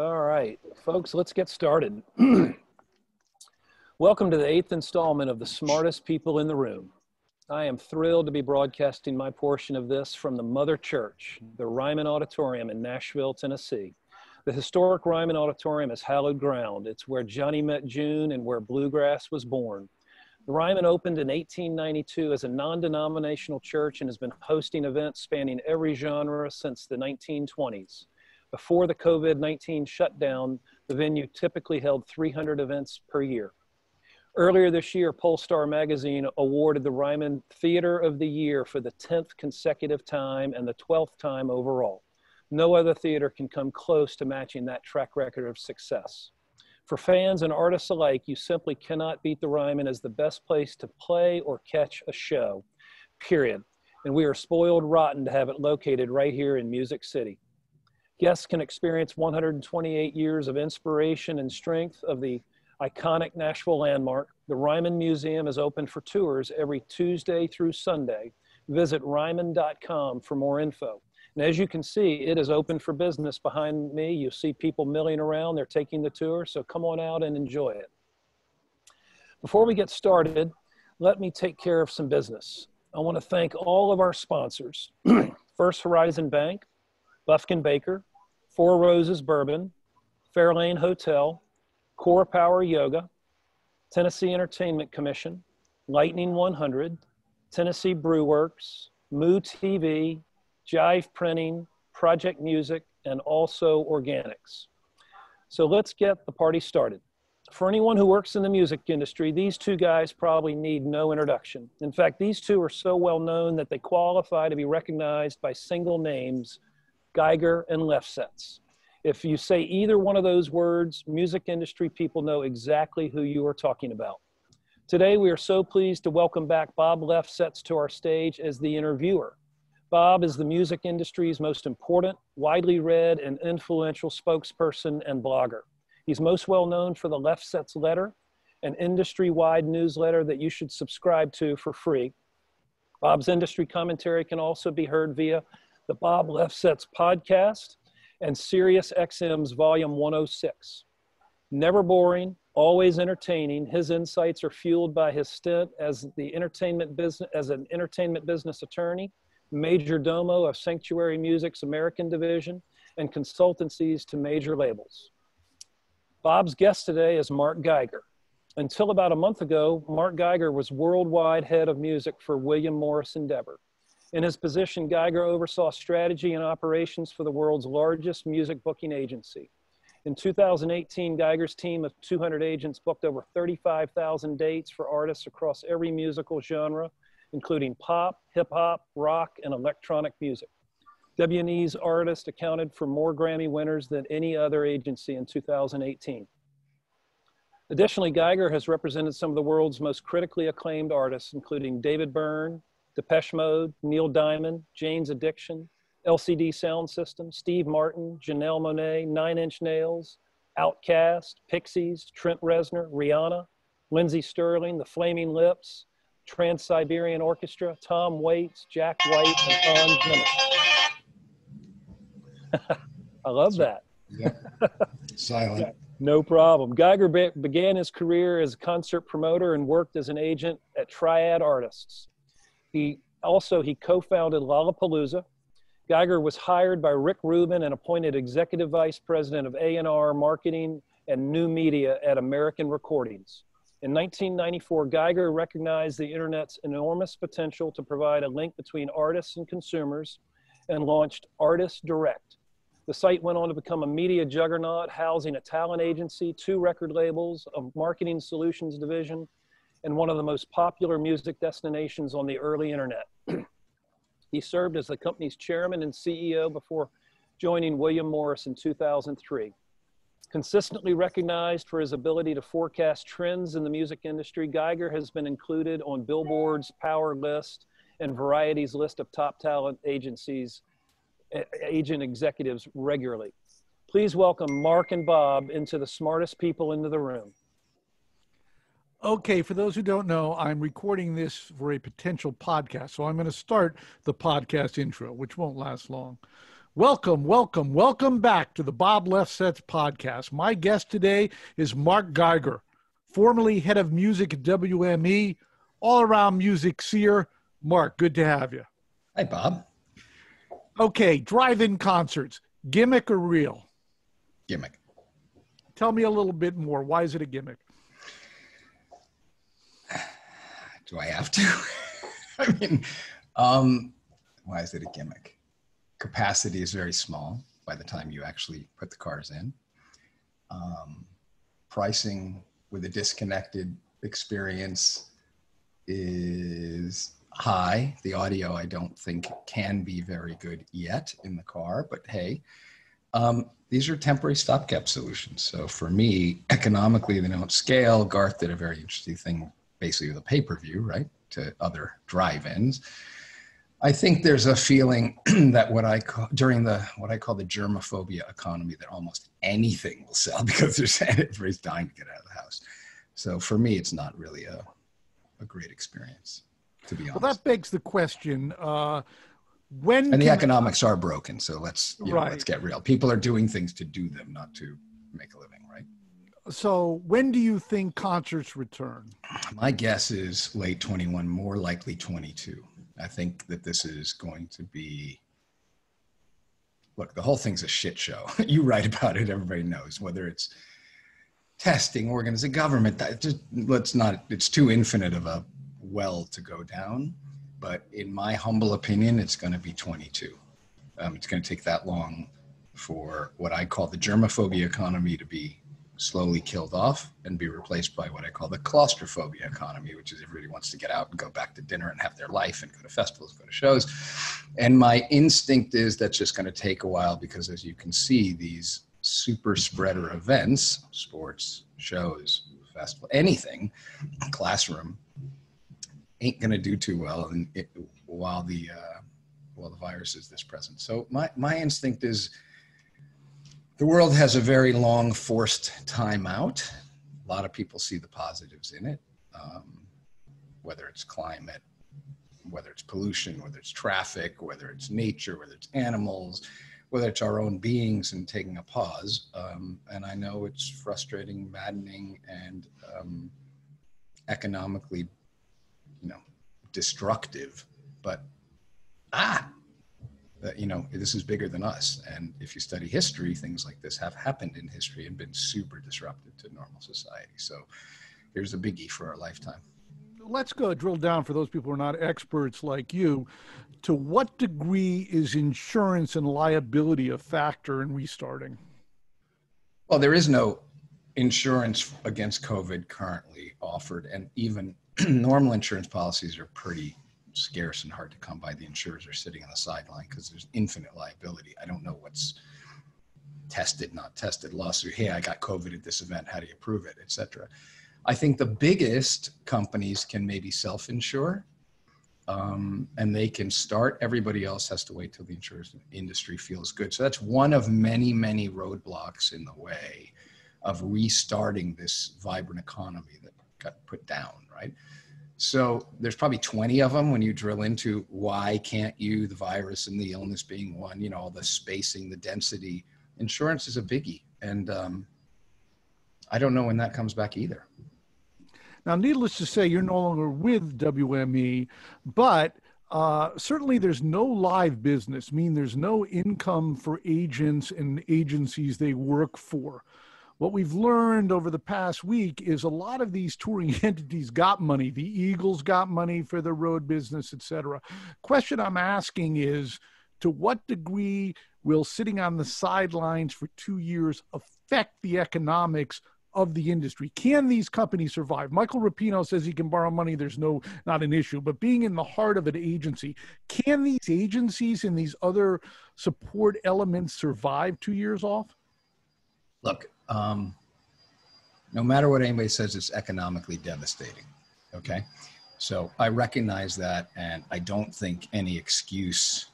All right, folks, let's get started. Welcome to the eighth installment of The Smartest People in the Room. I am thrilled to be broadcasting my portion of this from the Mother Church, the Ryman Auditorium in Nashville, Tennessee. The historic Ryman Auditorium is hallowed ground. It's where Johnny met June and where bluegrass was born. The Ryman opened in 1892 as a non denominational church and has been hosting events spanning every genre since the 1920s. Before the COVID 19 shutdown, the venue typically held 300 events per year. Earlier this year, Pollstar magazine awarded the Ryman Theater of the Year for the 10th consecutive time and the 12th time overall. No other theater can come close to matching that track record of success. For fans and artists alike, you simply cannot beat the Ryman as the best place to play or catch a show, period. And we are spoiled rotten to have it located right here in Music City. Guests can experience 128 years of inspiration and strength of the iconic Nashville landmark. The Ryman Museum is open for tours every Tuesday through Sunday. Visit ryman.com for more info. And as you can see, it is open for business behind me. You see people milling around, they're taking the tour, so come on out and enjoy it. Before we get started, let me take care of some business. I want to thank all of our sponsors First Horizon Bank, Buffkin Baker, Four Roses Bourbon, Fairlane Hotel, Core Power Yoga, Tennessee Entertainment Commission, Lightning 100, Tennessee Brewworks, Moo TV, Jive Printing, Project Music, and also Organics. So let's get the party started. For anyone who works in the music industry, these two guys probably need no introduction. In fact, these two are so well known that they qualify to be recognized by single names, Geiger and Lefsetz. If you say either one of those words, music industry people know exactly who you are talking about. Today, we are so pleased to welcome back Bob Lefsetz to our stage as the interviewer. Bob is the music industry's most important, widely read, and influential spokesperson and blogger. He's most well known for the Lefsetz Letter, an industry wide newsletter that you should subscribe to for free. Bob's industry commentary can also be heard via the Bob Lefsetz podcast and Sirius XM's Volume 106. Never boring, always entertaining. His insights are fueled by his stint as the entertainment business as an entertainment business attorney major domo of Sanctuary Music's American division, and consultancies to major labels. Bob's guest today is Marc Geiger. Until about a month ago, Marc Geiger was worldwide head of music for William Morris Endeavor. In his position, Geiger oversaw strategy and operations for the world's largest music booking agency. In 2018, Geiger's team of 200 agents booked over 35,000 dates for artists across every musical genre including pop, hip hop, rock, and electronic music. WME's artist accounted for more Grammy winners than any other agency in 2018. Additionally, Geiger has represented some of the world's most critically acclaimed artists, including David Byrne, Depeche Mode, Neil Diamond, Jane's Addiction, LCD Sound System, Steve Martin, Janelle Monáe, Nine Inch Nails, OutKast, Pixies, Trent Reznor, Rihanna, Lindsey Stirling, The Flaming Lips, Trans Siberian Orchestra, Tom Waits, Jack White, and Hans Zimmer. I love that. Yeah. Silent. no problem. Geiger be- began his career as a concert promoter and worked as an agent at Triad Artists. He also he co-founded Lollapalooza. Geiger was hired by Rick Rubin and appointed executive vice president of A&R marketing and new media at American Recordings. In 1994, Geiger recognized the internet's enormous potential to provide a link between artists and consumers and launched Artist Direct. The site went on to become a media juggernaut, housing a talent agency, two record labels, a marketing solutions division, and one of the most popular music destinations on the early internet. he served as the company's chairman and CEO before joining William Morris in 2003. Consistently recognized for his ability to forecast trends in the music industry, Geiger has been included on Billboard's Power List and Variety's list of top talent agencies, agent executives regularly. Please welcome Marc and Bob into the smartest people into the room. Okay, for those who don't know, I'm recording this for a potential podcast. So I'm going to start the podcast intro, which won't last long. Welcome, welcome, welcome back to the Bob Lefsetz podcast. My guest today is Marc Geiger, formerly head of music at WME, all around music seer. Marc, good to have you. Hi, Bob. Okay, drive in concerts, gimmick or real? Gimmick. Tell me a little bit more. Why is it a gimmick? Do I have to? I mean, um, why is it a gimmick? Capacity is very small by the time you actually put the cars in. Um, pricing with a disconnected experience is high. The audio, I don't think, can be very good yet in the car, but hey, um, these are temporary stopgap solutions. So for me, economically, they don't scale. Garth did a very interesting thing, basically with a pay per view, right, to other drive ins. I think there's a feeling that what I call during the what I call the germophobia economy that almost anything will sell because there's everybody's dying to get out of the house. So for me, it's not really a a great experience, to be honest. Well, that begs the question: uh, When and the economics are broken, so let's you know, Right. let's get real. People are doing things to do them, not to make a living? So when do you think concerts return? My guess is late 21, more likely 22. I think that this is going to be. Look, the whole thing's a shit show. you write about it, everybody knows. Whether it's testing, organs, the government, that just let's not. It's too infinite of a well to go down. But in my humble opinion, it's going to be 22. Um, it's going to take that long for what I call the germophobia economy to be slowly killed off and be replaced by what I call the claustrophobia economy, which is everybody wants to get out and go back to dinner and have their life and go to festivals, go to shows. And my instinct is that's just going to take a while because, as you can see, these super spreader events, sports, shows, festival, anything, classroom, ain't going to do too well and it, while the uh, while the virus is this present. So my my instinct is the world has a very long forced time out. A lot of people see the positives in it, um, whether it's climate, whether it's pollution, whether it's traffic, whether it's nature, whether it's animals, whether it's our own beings and taking a pause. Um, and I know it's frustrating, maddening, and um, economically, you know, destructive. But ah, that you know this is bigger than us and if you study history things like this have happened in history and been super disruptive to normal society so here's a biggie for our lifetime Let's go drill down for those people who are not experts like you. To what degree is insurance and liability a factor in restarting? well there is no insurance against covid currently offered and even normal insurance policies are pretty scarce and hard to come by. The insurers are sitting on the sideline because there's infinite liability. I don't know what's tested not tested lawsuit hey i got covid at this event. How do you prove it? etc i think the biggest companies can maybe self-insure um, and they can start. Everybody else has to wait till the insurance industry feels good. So that's one of many many roadblocks in the way of restarting this vibrant economy that got put down right so there's probably 20 of them when you drill into why can't you, the virus and the illness being one, you know, all the spacing, the density. Insurance is a biggie. And um, I don't know when that comes back either. Now, needless to say, you're no longer with WME, but uh, certainly there's no live business, I mean there's no income for agents and agencies they work for. What we've learned over the past week is a lot of these touring entities got money. The Eagles got money for their road business, et cetera. Question I'm asking is to what degree will sitting on the sidelines for two years affect the economics of the industry. Can these companies survive? Michael Rapino says he can borrow money. There's no, not an issue, but being in the heart of an agency, can these agencies and these other support elements survive two years off? Look, um, no matter what anybody says, it's economically devastating. Okay. So I recognize that, and I don't think any excuse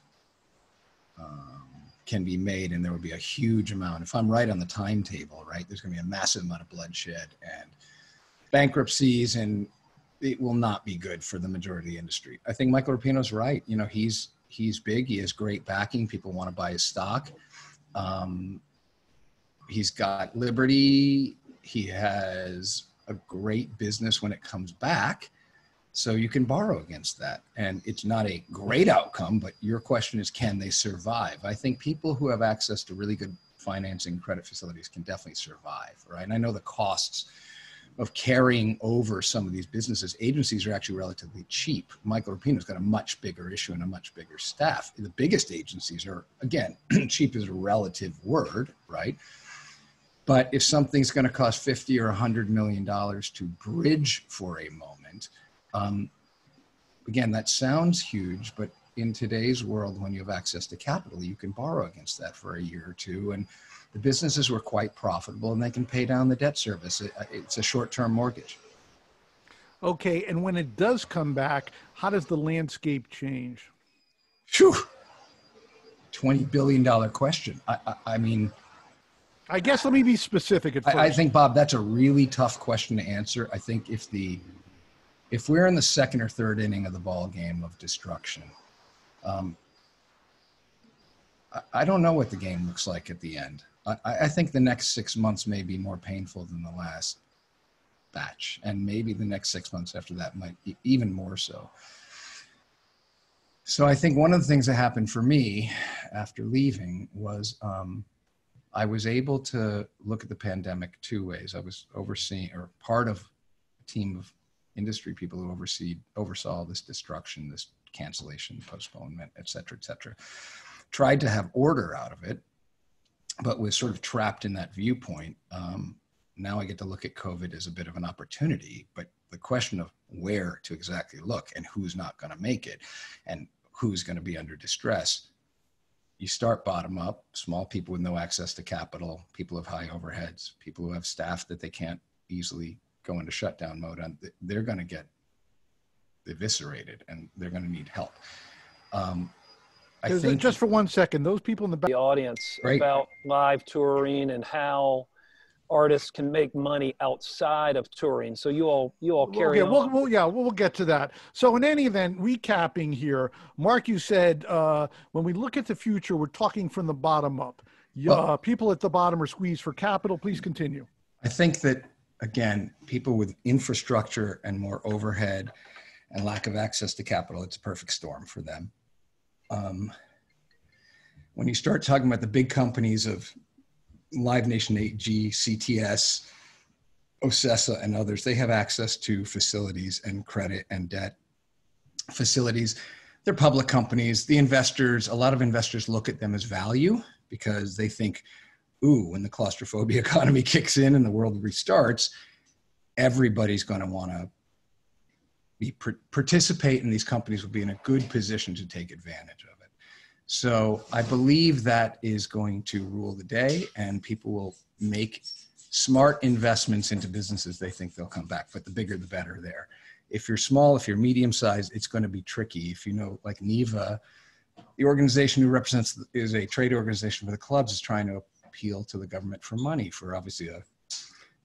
um, can be made, and there will be a huge amount. If I'm right on the timetable, right, there's going to be a massive amount of bloodshed and bankruptcies, and it will not be good for the majority of the industry. I think Michael Rapino's right. You know, he's he's big. He has great backing. People want to buy his stock. Um, he's got Liberty. He has a great business when it comes back. So you can borrow against that. And it's not a great outcome, but your question is can they survive? I think people who have access to really good financing credit facilities can definitely survive, right? And I know the costs of carrying over some of these businesses, agencies are actually relatively cheap. Michael Rapino's got a much bigger issue and a much bigger staff. The biggest agencies are, again, cheap is a relative word, right? But if something's going to cost 50 or 100 million dollars to bridge for a moment, um, again, that sounds huge, but in today's world, when you have access to capital, you can borrow against that for a year or two. And the businesses were quite profitable and they can pay down the debt service. It's a short term mortgage. Okay. And when it does come back, how does the landscape change? Phew. $20 billion question. I, I, I mean, I guess let me be specific at first. I, I think Bob, that's a really tough question to answer. I think if the if we're in the second or third inning of the ball game of destruction, um, I, I don't know what the game looks like at the end. I, I think the next six months may be more painful than the last batch, and maybe the next six months after that might be even more so. So I think one of the things that happened for me after leaving was um, I was able to look at the pandemic two ways. I was overseeing or part of a team of industry people who oversee oversaw this destruction, this cancellation, postponement, et cetera, et cetera. Tried to have order out of it, but was sort of trapped in that viewpoint. Um, now I get to look at COVID as a bit of an opportunity, but the question of where to exactly look and who's not going to make it and who's going to be under distress you start bottom up, small people with no access to capital, people of high overheads, people who have staff that they can't easily go into shutdown mode on, they're going to get eviscerated and they're going to need help. Um, I think just for one second, those people in the back. The audience right. about live touring and how artists can make money outside of touring. So you all you all carry okay, we'll, we'll, yeah, we'll, get to that. So in any event, recapping here, Marc, you said uh, when we look at the future, we're talking from the bottom up. Uh, people at the bottom are squeezed for capital. Please continue. I think that again, people with infrastructure and more overhead and lack of access to capital, it's a perfect storm for them. Um, when you start talking about the big companies of Live Nation AEG, CTS, OCESA, and others, they have access to facilities and credit and debt facilities. They're public companies. The investors, a lot of investors look at them as value because they think, ooh, when the claustrophobia economy kicks in and the world restarts, everybody's going to want to be participate in these companies will be in a good position to take advantage of. So I believe that is going to rule the day, and people will make smart investments into businesses they think they'll come back. But the bigger, the better there. If you're small, if you're medium sized, it's going to be tricky. If you know, like NIVA, the organization who represents is a trade organization for the clubs is trying to appeal to the government for money for obviously a,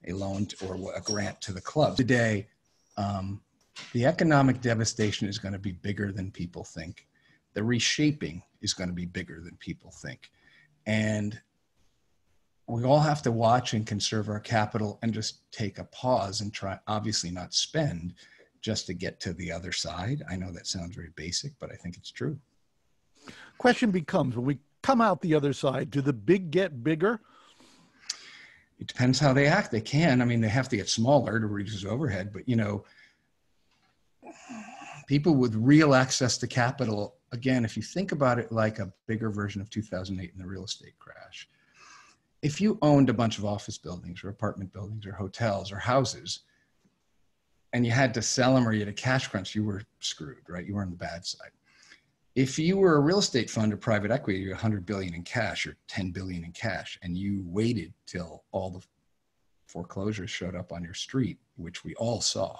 a loan or a grant to the club. Today, um, the economic devastation is going to be bigger than people think the reshaping is going to be bigger than people think. And we all have to watch and conserve our capital and just take a pause and try, obviously, not spend just to get to the other side. I know that sounds very basic, but I think it's true. Question becomes when we come out the other side, do the big get bigger? It depends how they act. They can. I mean, they have to get smaller to reduce overhead, but you know, people with real access to capital again, if you think about it like a bigger version of 2008 in the real estate crash, if you owned a bunch of office buildings or apartment buildings or hotels or houses, and you had to sell them or you had a cash crunch, you were screwed, right? You were on the bad side. If you were a real estate fund or private equity, you're 100 billion in cash or 10 billion in cash, and you waited till all the foreclosures showed up on your street, which we all saw,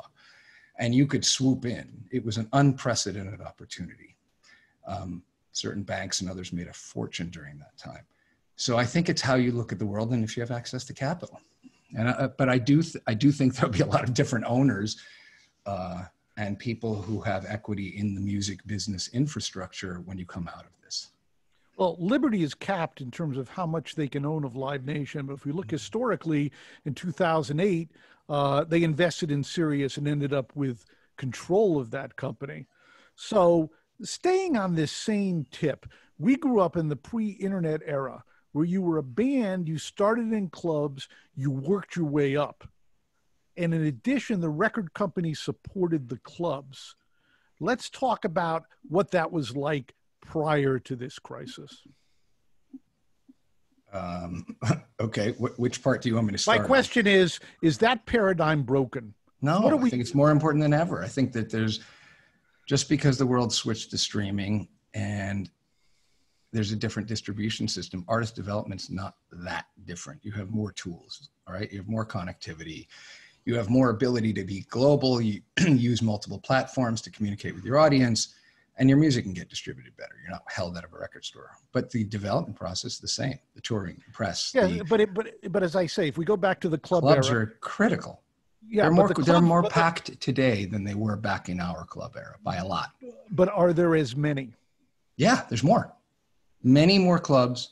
and you could swoop in. It was an unprecedented opportunity um, certain banks and others made a fortune during that time. So I think it's how you look at the world and if you have access to capital. And uh, but I do th- I do think there'll be a lot of different owners uh, and people who have equity in the music business infrastructure when you come out of? Well, Liberty is capped in terms of how much they can own of Live Nation. But if we look Mm-hmm. historically, in 2008, uh, they invested in Sirius and ended up with control of that company. So, staying on this same tip, we grew up in the pre internet era where you were a band, you started in clubs, you worked your way up. And in addition, the record company supported the clubs. Let's talk about what that was like prior to this crisis. Um, okay, wh- which part do you want me to My start? on? question is Is that paradigm broken? No, What do I think it's more important than ever. I think that there's just because the world switched to streaming and there's a different distribution system, artist development's not that different. You have more tools, all right? You have more connectivity. You have more ability to be global. You use multiple platforms to communicate with your audience, and your music can get distributed better. You're not held out of a record store. But the development process is the same. The touring, the press, Yeah, the but it, but but as I say, if we go back to the club clubs era, are critical yeah, they're more the they're more but the- packed today than they were back in our club era by a lot. but are there as many? Yeah, there's more. Many more clubs.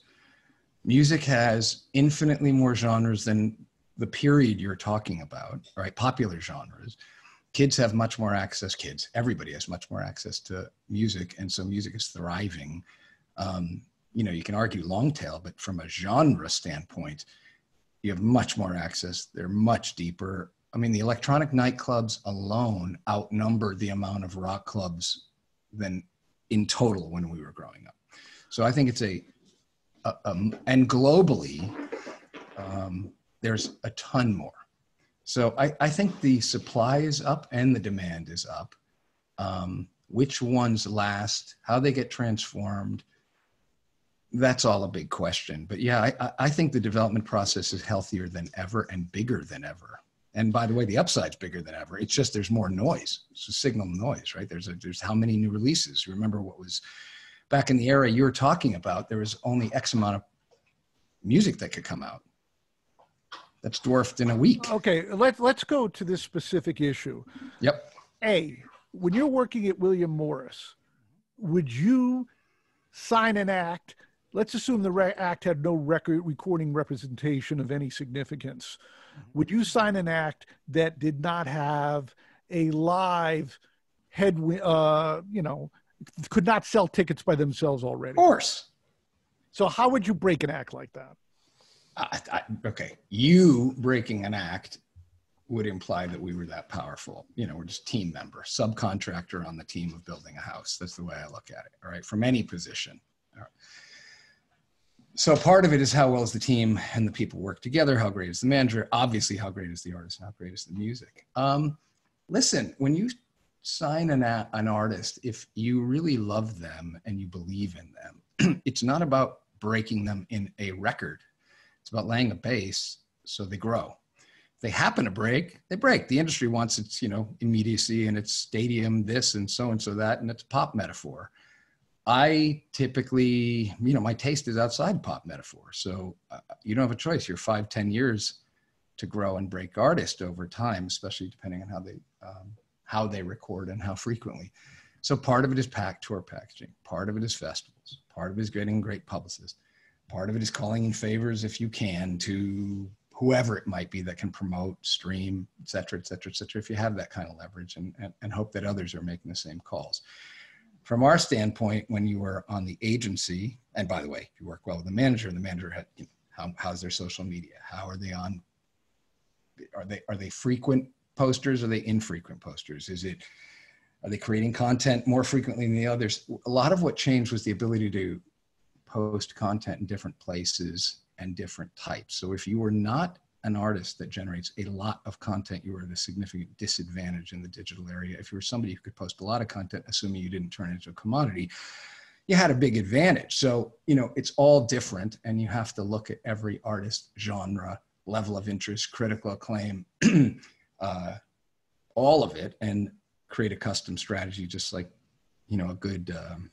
Music has infinitely more genres than the period you're talking about, right? Popular genres. Kids have much more access, kids, everybody has much more access to music. And so music is thriving. Um, you know, you can argue long tail, but from a genre standpoint, you have much more access. They're much deeper. I mean, the electronic nightclubs alone outnumber the amount of rock clubs than in total when we were growing up. So I think it's a, a and globally, um, there's a ton more. So I, I think the supply is up and the demand is up. Um, which ones last, how they get transformed, that's all a big question. But yeah, I- I, think the development process is healthier than ever and bigger than ever. And by the way, the upside's bigger than ever. It's just there's more noise. It's a signal noise, right? There's a, there's how many new releases. Remember what was back in the era you were talking about? There was only X amount of music that could come out. That's dwarfed in a week. Okay, let's let's go to this specific issue. Yep. A, when you're working at William Morris, would you sign an act? Let's assume the re- act had no record recording representation of any significance. Would you sign an act that did not have a live head? Uh, you know, could not sell tickets by themselves already. Of course. So how would you break an act like that? I, I, okay, you breaking an act would imply that we were that powerful. You know, we're just team member, subcontractor on the team of building a house. That's the way I look at it. All right, from any position. So part of it is how well is the team and the people work together. How great is the manager? Obviously, how great is the artist? How great is the music? Um, listen, when you sign an an artist, if you really love them and you believe in them, it's not about breaking them in a record. It's about laying a base so they grow. If they happen to break, they break. The industry wants its, you know, immediacy and its stadium, this and so and so that, and it's a pop metaphor. I typically, you know, my taste is outside pop metaphor. So uh, you don't have a choice. You're five, ten years to grow and break artist over time, especially depending on how they um, how they record and how frequently. So part of it is pack tour packaging. Part of it is festivals. Part of it is getting great publicists. Part of it is calling in favors if you can to whoever it might be that can promote, stream, et cetera, et cetera, et cetera, if you have that kind of leverage and, and, and hope that others are making the same calls. From our standpoint, when you were on the agency, and by the way, you work well with the manager, the manager had, you know, how, how's their social media? How are they on? Are they, are they frequent posters? Are they infrequent posters? Is it, are they creating content more frequently than the others? A lot of what changed was the ability to post content in different places and different types. So if you were not an artist that generates a lot of content, you were at a significant disadvantage in the digital area. If you were somebody who could post a lot of content, assuming you didn't turn it into a commodity, you had a big advantage. So, you know, it's all different and you have to look at every artist, genre, level of interest, critical acclaim, uh, all of it and create a custom strategy just like, you know, a good um,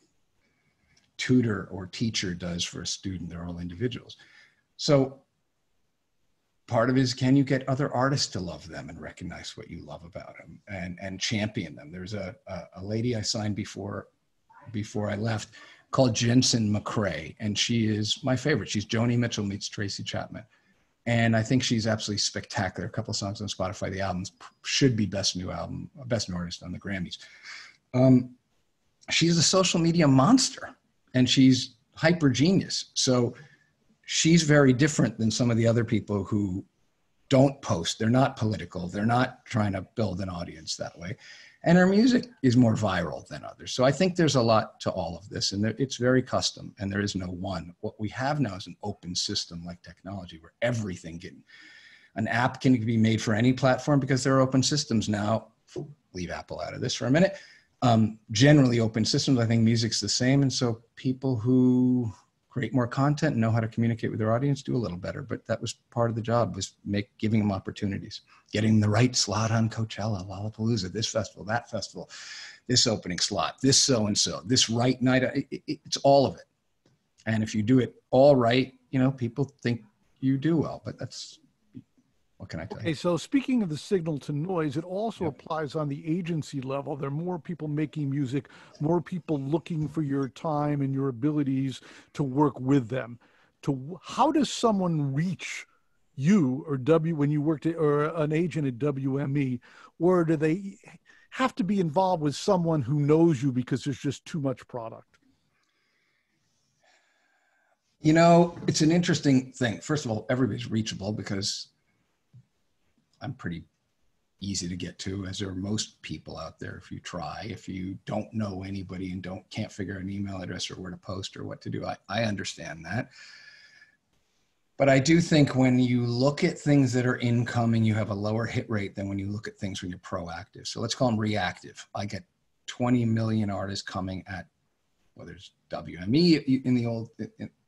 tutor or teacher does for a student. They're all individuals. So part of it is can you get other artists to love them and recognize what you love about them and and champion them? There's a a, a lady i signed before before i left called Jensen McRae and she is my favorite. She's joni mitchell meets tracy chapman. And i think she's absolutely spectacular. A couple songs on spotify. The albums should be best new album best new artist on the grammys. Um, she's a social media monster and she's hyper genius so she's very different than some of the other people who don't post. They're not political. They're not trying to build an audience that way. And her music is more viral than others. So I think there's a lot to all of this, and it's very custom, and there is no one. What we have now is an open system like technology where everything can, an app can be made for any platform because there are open systems now. Leave Apple out of this for a minute. Um, generally, open systems, I think music's the same. And so people who create more content know how to communicate with their audience do a little better. But that was part of the job was make giving them opportunities. Getting the right slot on coachella lollapalooza this festival that festival this opening slot this so and so this right night. It, it, it's all of it. And if you do it all right you know people think you do well. But that's what can I tell okay, you? so speaking of the signal to noise, it also yep. applies on the agency level. There are more people making music, more people looking for your time and your abilities to work with them. To how does someone reach you or W when you worked at, or an agent at WME, or do they have to be involved with someone who knows you because there's just too much product? You know, it's an interesting thing. First of all, everybody's reachable because I'm pretty easy to get to as are most people out there. If you try if you don't know anybody and don't can't figure an email address or where to post or what to do i, I understand that. But i do think when you look at things that are incoming you have a lower hit rate than when you look at things when you're proactive. So let's call them reactive. I get 20 million artists coming at whether it's wme in the old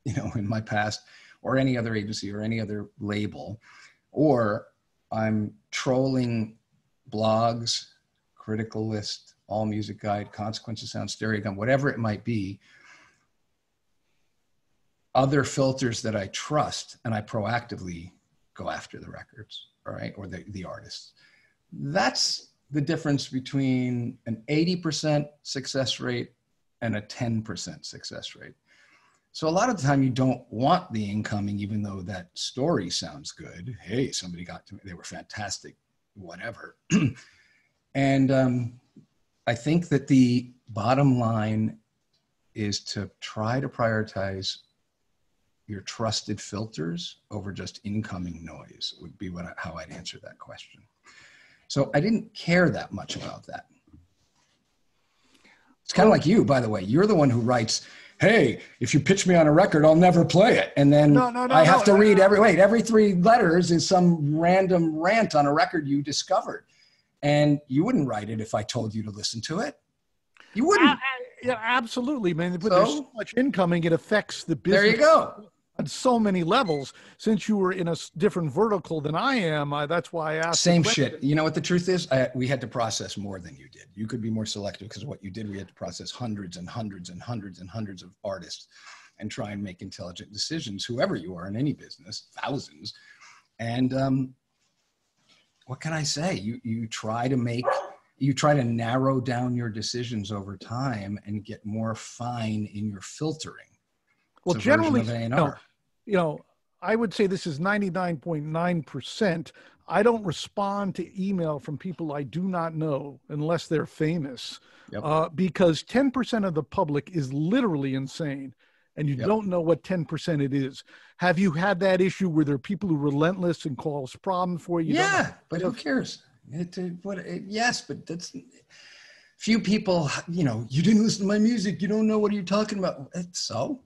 you know in my past or any other agency or any other label or I'm trolling blogs, critical list, all music guide, consequences sound, Stereogum, whatever it might be. Other filters that I trust and I proactively go after the records, all right, or the, the artists. That's the difference between an 80% success rate and a 10% success rate. So a lot of the time you don't want the incoming, even though that story sounds good. Hey, somebody got to me. They were fantastic, whatever. and um, I think that the bottom line is to try to prioritize your trusted filters over just incoming noise would be what how I'd answer that question. So I didn't care that much about that. It's kind of like you, by the way. You're the one who writes hey, if you pitch me on a record, I'll never play it. And then no, no, no, I have to read every, wait, every three letters is some random rant on a record you discovered. And you wouldn't write it if I told you to listen to it. You wouldn't. yeah, absolutely, man. But so, there's so much incoming, it affects the business. There you go on so many levels. Since you were in a different vertical than I am, I, that's why I asked. Same shit. You know what the truth is? I, we had to process more than you did. You could be more selective because what you did, we had to process hundreds and hundreds and hundreds and hundreds of artists and try and make intelligent decisions, whoever you are in any business, thousands. And um, what can I say? You, you try to make you try to narrow down your decisions over time and get more fine in your filtering. Well, generally, you know, you know, I would say this is 99.9%. I don't respond to email from people I do not know unless they're famous, yep. uh, because 10% of the public is literally insane, and you yep. don't know what 10% it is. Have you had that issue where there are people who are relentless and cause problems for you? Yeah, but who cares? It, it, what, it, yes, but that's few people. You know, you didn't listen to my music. You don't know what you're you talking about. so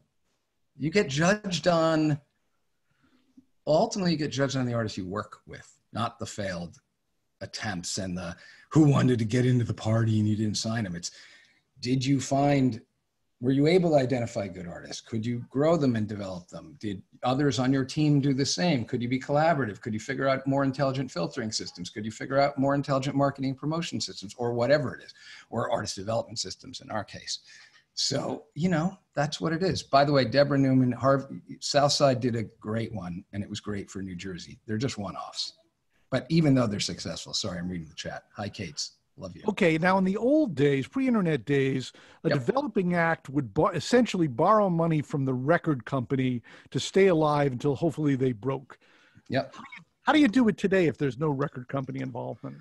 you get judged on ultimately you get judged on the artists you work with not the failed attempts and the who wanted to get into the party and you didn't sign them. It's did you find were you able to identify good artists? Could you grow them and develop them? Did others on your team do the same? Could you be collaborative? Could you figure out more intelligent filtering systems? Could you figure out more intelligent marketing promotion systems or whatever it is or artist development systems in our case So, you know, that's what it is. By the way, Deborah Newman, Harv- Southside did a great one, and it was great for New Jersey. They're just one offs. But even though they're successful, sorry, I'm reading the chat. Hi, Kate's. Love you. Okay, now in the old days, pre-internet days, a Yep. developing act would bo- essentially borrow money from the record company to stay alive until hopefully they broke. Yep. How do you do it today if there's no record company involvement?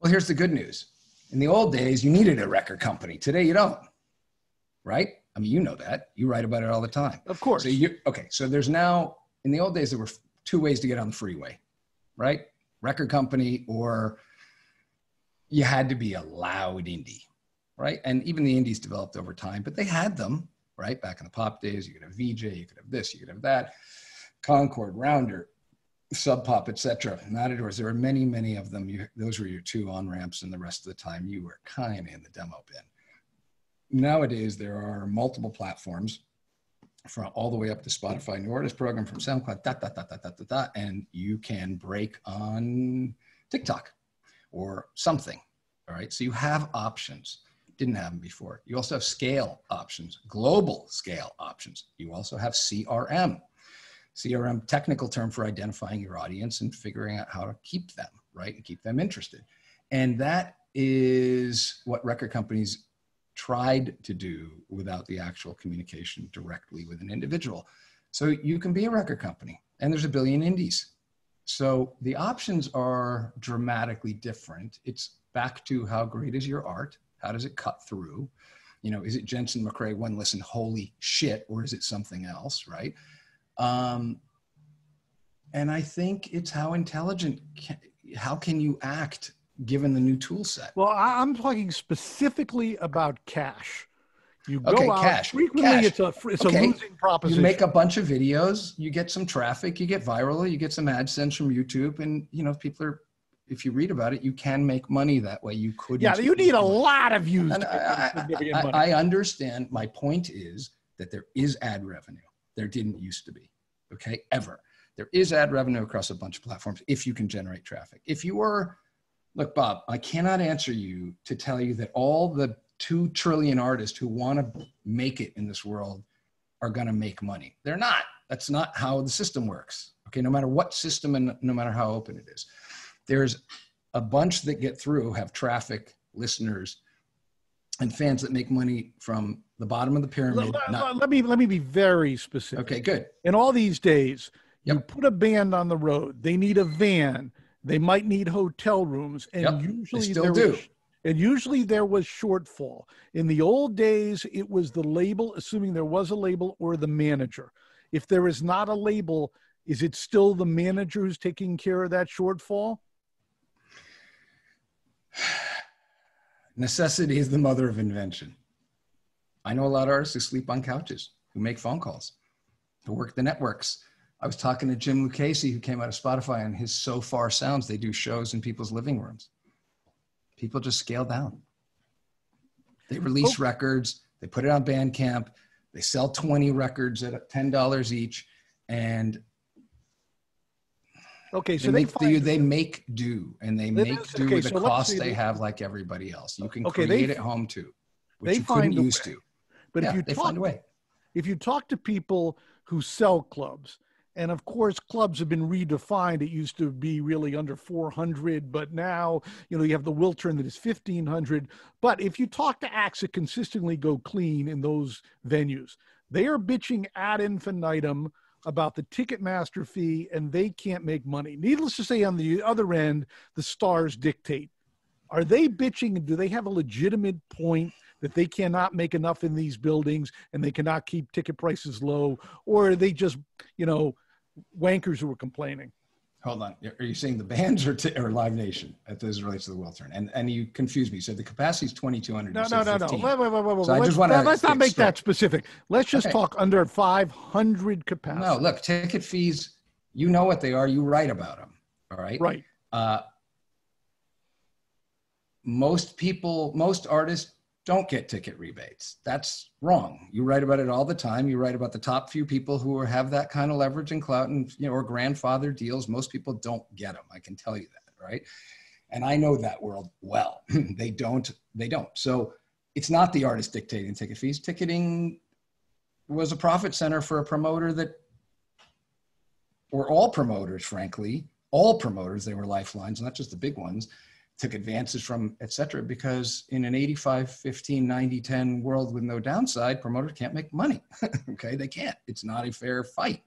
Well, here's the good news. In the old days, you needed a record company. Today, you don't. Right? I mean, you know that. You write about it all the time. Of course. So you okay? So there's now in the old days there were two ways to get on the freeway, right? Record company or you had to be a loud indie, right? And even the indies developed over time, but they had them, right? Back in the pop days, you could have VJ, you could have this, you could have that, Concord, Rounder, Sub Pop, etc. Matadors. There were many, many of them. You, those were your two on ramps, and the rest of the time you were kind of in the demo bin. Nowadays, there are multiple platforms from all the way up to Spotify New Artist Program from SoundCloud, da, da, da, da, da, da, da, and you can break on TikTok or something. All right. So you have options. Didn't have them before. You also have scale options, global scale options. You also have CRM. CRM, technical term for identifying your audience and figuring out how to keep them, right? And keep them interested. And that is what record companies tried to do without the actual communication directly with an individual. So you can be a record company, and there's a billion indies. So the options are dramatically different. It's back to how great is your art? How does it cut through? You know, is it Jensen McRae one listen, holy shit, or is it something else, right? Um, and I think it's how intelligent, can, how can you act given the new tool set? Well, I'm talking specifically about cash. You go Okay, out cash. frequently. Cash. It's a it's Okay. a losing proposition. You make a bunch of videos, you get some traffic, you get viral, you get some AdSense from YouTube, and you know people are. If you read about it, you can make money that way. You could. yeah, you need a lot of views. I, I, money. I, I understand. My point is that there is ad revenue. There didn't used to be. Okay, ever. There is ad revenue across a bunch of platforms if you can generate traffic. If you are, look, Bob, I cannot answer you to tell you that all the two trillion artists who want to make it in this world are going to make money. They're not. That's not how the system works. Okay, no matter what system and no matter how open it is, there's a bunch that get through, have traffic, listeners, and fans that make money from the bottom of the pyramid. let- not- let me let me be very specific. okay, good. in all these days, you put a band on the road. They need a van. They might need hotel rooms, and Yep, usually still there do. Was, and usually there was shortfall. In the old days, it was the label, assuming there was a label, or the manager. If there is not a label, is it still the manager who's taking care of that shortfall? Necessity is the mother of invention. I know a lot of artists who sleep on couches, who make phone calls, who work the networks. I was talking to Jim Lucchese, who came out of Spotify, and his Sofar Sounds. They do shows in people's living rooms. People just scale down. They release Oh. records, they put it on Bandcamp, they sell 20 records at $10 each, and Okay, so they, make, find, they, they make do and they make do with the cost they they- have like everybody else. You can Okay, they- create at home too, which they you couldn't used to. but yeah, if you they talk find a way. if you talk to people who sell clubs and of course clubs have been redefined. It used to be really under 400 but now you know you have the wiltern that is 1500 but if you talk to acts that consistently go clean in those venues they are bitching ad infinitum about the ticketmaster fee and they can't make money. Needless to say on the other end the stars dictate. Are they bitching? And do they have a legitimate point that they cannot make enough in these buildings and they cannot keep ticket prices low? Or are they just you know wankers who are complaining Hold on. Are you saying the bands or, t- or Live Nation as it relates to the Wiltern? And and you confused me. So the capacity is 2,200. no no no no 15. wait, wait, wait, wait, wait. So let's, just wanna let's not make that specific let's just Okay. talk under 500 capacity No, look, ticket fees, you know what they are. You write about them. All right. right Uh, most people, most artists don't get ticket rebates. That's wrong. You write about it all the time. You write about the top few people who have that kind of leverage and clout and you know or grandfather deals. Most people don't get them. I can tell you that, right? And I know that world well. they don't. They don't. So it's not the artist dictating ticket fees. Ticketing was a profit center for a promoter that, or all promoters, frankly, all promoters, they were lifelines, not just the big ones, took advances from, et cetera, because in an 85, 15, 90, 10 world with no downside, promoters can't make money. okay, they can't. It's not a fair fight.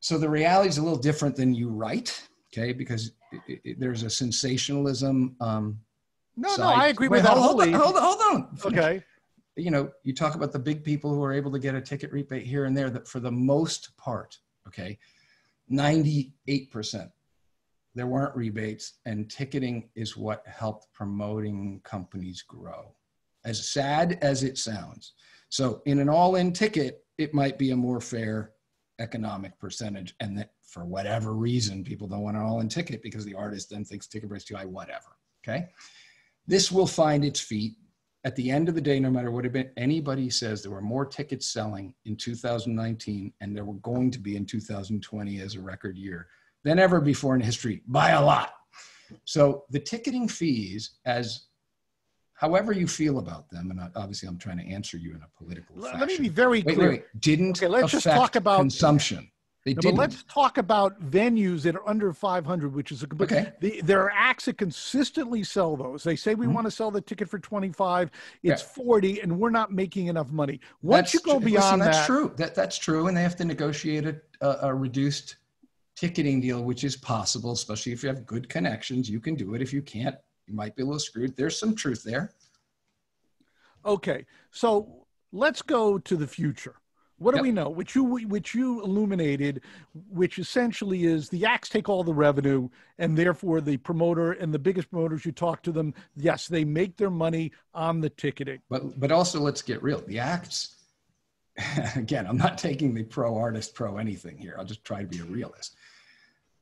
So the reality is a little different than you write, okay, because it, it, there's a sensationalism. Um, no, side. no, I agree Wait, with that. Hold on, hold on, hold on. Okay. You know, you talk about the big people who are able to get a ticket rebate here and there, that for the most part, okay, 98% there weren't rebates and ticketing is what helped promoting companies grow. As sad as it sounds. So in an all-in ticket it might be a more fair economic percentage and that for whatever reason people don't want an all-in ticket because the artist then thinks ticket price too high whatever okay? This will find its feet. At the end of the day no matter what anybody says there were more tickets selling in 2019 and there were going to be in 2020 as a record year than ever before in history by a lot. So the ticketing fees, as however you feel about them, and obviously I'm trying to answer you in a political Let fashion. me be very wait, clear. Wait, wait, didn't okay, let's just talk about consumption. They no, didn't. let's talk about venues that are under 500, which is a complete. Okay. The, there are acts that consistently sell those. They say we mm-hmm. want to sell the ticket for 25. It's yeah. 40, and we're not making enough money. Once that's you go tr- beyond listen, that's that, true. That that's true, and they have to negotiate a, a, a reduced ticketing deal, which is possible, especially if you have good connections. You can do it. If you can't, you might be a little screwed. There's some truth there. Okay, so let's go to the future. What do yep. we know? Which you which you illuminated, which essentially is the acts take all the revenue, and therefore the promoter and the biggest promoters you talk to them, yes, they make their money on the ticketing. But but also let's get real. The acts, again, I'm not taking the pro artist, pro anything here. I'll just try to be a realist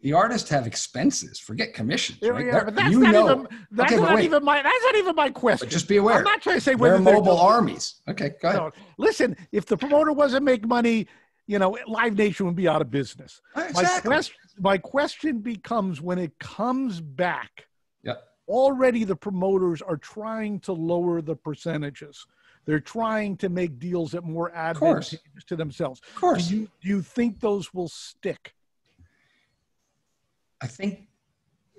the artists have expenses. Forget commissions. Yeah, right? yeah but that's you not know. even that's okay, not even my that's not even my question. But just be aware. I'm not trying to say whether they're mobile armies. Okay, go ahead. No, listen, if the promoter wasn't make money, you know, Live Nation would be out of business. Exactly. My question, my question becomes when it comes back. Yeah. Already, the promoters are trying to lower the percentages. They're trying to make deals that more advantageous to themselves. Of course. Do you, do you think those will stick? I think,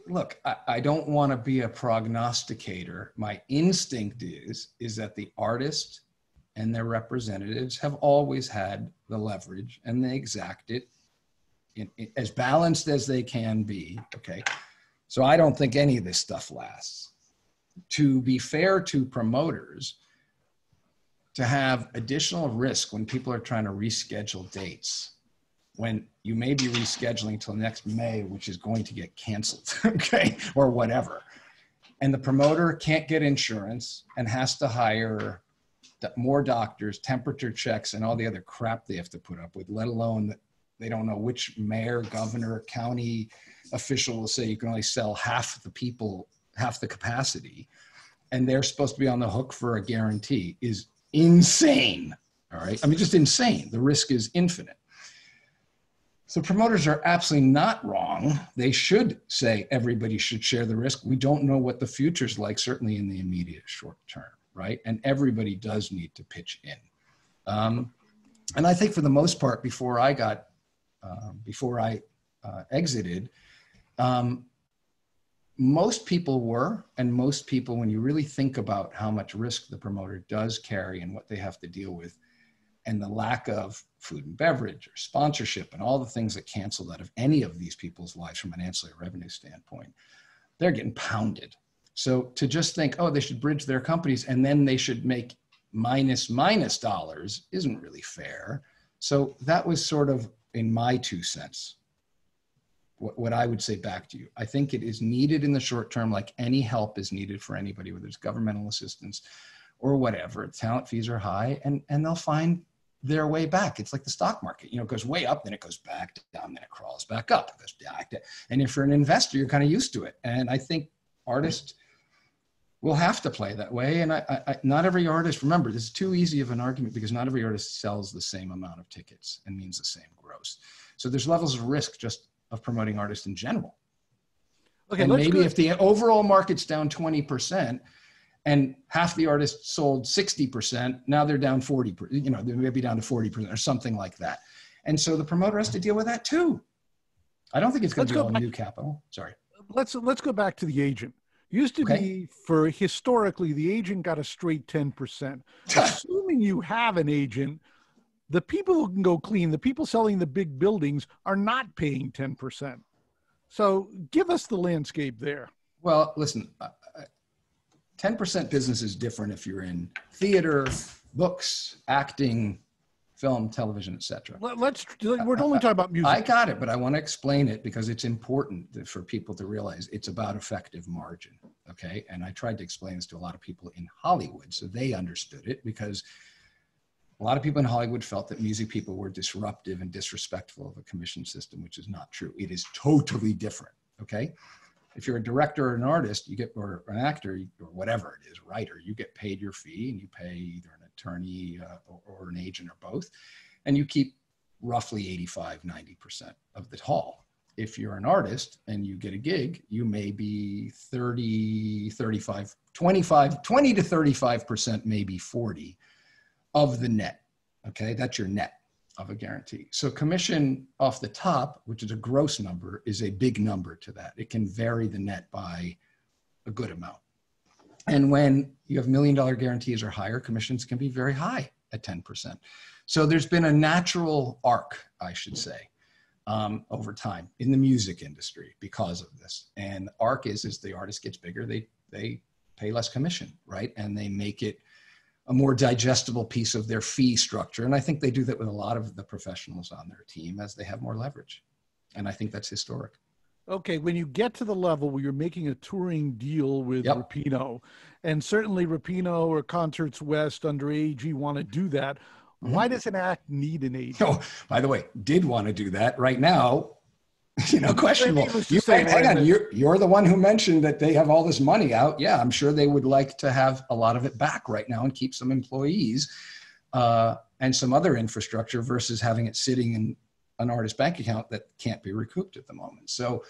look, I, I don't want to be a prognosticator. My instinct is is that the artist and their representatives have always had the leverage, and they exact it in, in, as balanced as they can be. Okay, so I don't think any of this stuff lasts. To be fair to promoters, to have additional risk when people are trying to reschedule dates when you may be rescheduling until next May, which is going to get canceled, okay, or whatever. And the promoter can't get insurance and has to hire more doctors, temperature checks, and all the other crap they have to put up with, let alone they don't know which mayor, governor, county official will say you can only sell half the people, half the capacity. And they're supposed to be on the hook for a guarantee is insane. All right. I mean, just insane. The risk is infinite. So promoters are absolutely not wrong. They should say everybody should share the risk. We don't know what the future's like, certainly in the immediate short term, right? And everybody does need to pitch in. Um, and I think for the most part, before I got, uh, before I uh, exited, um, most people were, and most people, when you really think about how much risk the promoter does carry and what they have to deal with, and the lack of food and beverage or sponsorship and all the things that canceled out of any of these people's lives from an ancillary revenue standpoint, they're getting pounded. So to just think, oh, they should bridge their companies and then they should make minus minus dollars isn't really fair. So that was sort of in my two cents what, what I would say back to you. I think it is needed in the short term, like any help is needed for anybody, whether it's governmental assistance or whatever. Talent fees are high, and and they'll find their way back. It's like the stock market, you know, it goes way up, then it goes back down, then it crawls back up, it goes back down. And if you're an investor, you're kind of used to it. And I think artists will have to play that way. And I, I, not every artist, remember, this is too easy of an argument because not every artist sells the same amount of tickets and means the same gross. So there's levels of risk just of promoting artists in general. Okay, and maybe if the overall market's down 20%, and half the artists sold 60%. Now they're down 40, you know, they may be down to 40% or something like that. And so the promoter has to deal with that too. I don't think it's going to be all back. new capital. Sorry. Let's let's go back to the agent. Used to okay. be for historically the agent got a straight 10%. Assuming you have an agent, the people who can go clean, the people selling the big buildings are not paying 10%. So give us the landscape there. Well, listen, 10% business is different if you're in theater, books, acting, film, television, etc. Let's. We're only talking about music. I got it, but I want to explain it because it's important for people to realize it's about effective margin. Okay, and I tried to explain this to a lot of people in Hollywood so they understood it because a lot of people in Hollywood felt that music people were disruptive and disrespectful of a commission system, which is not true. It is totally different. Okay, if you're a director or an artist, you get or an actor or whatever it is, writer, you get paid your fee and you pay either an attorney uh, or, or, an agent or both, and you keep roughly 85, 90% of the haul. If you're an artist and you get a gig, you may be 30, 35, 25, 20 to 35%, maybe 40 of the net. Okay, that's your net of a guarantee. So commission off the top, which is a gross number, is a big number to that. It can vary the net by a good amount. And when you have million dollar guarantees or higher, commissions can be very high at 10%. So there's been a natural arc, I should say, um, over time in the music industry because of this. And arc is as the artist gets bigger, they they pay less commission, right? And they make it a more digestible piece of their fee structure. And I think they do that with a lot of the professionals on their team as they have more leverage. And I think that's historic. Okay, when you get to the level where you're making a touring deal with yep. Rapino, and certainly Rapino or Concerts West under AEG want to do that, mm-hmm. why does an act need an agent? Oh, by the way, did want to do that right now. you know, questionable. You, hang, hang on, you're, you're the one who mentioned that they have all this money out. Yeah, I'm sure they would like to have a lot of it back right now and keep some employees uh, and some other infrastructure versus having it sitting in an artist bank account that can't be recouped at the moment. So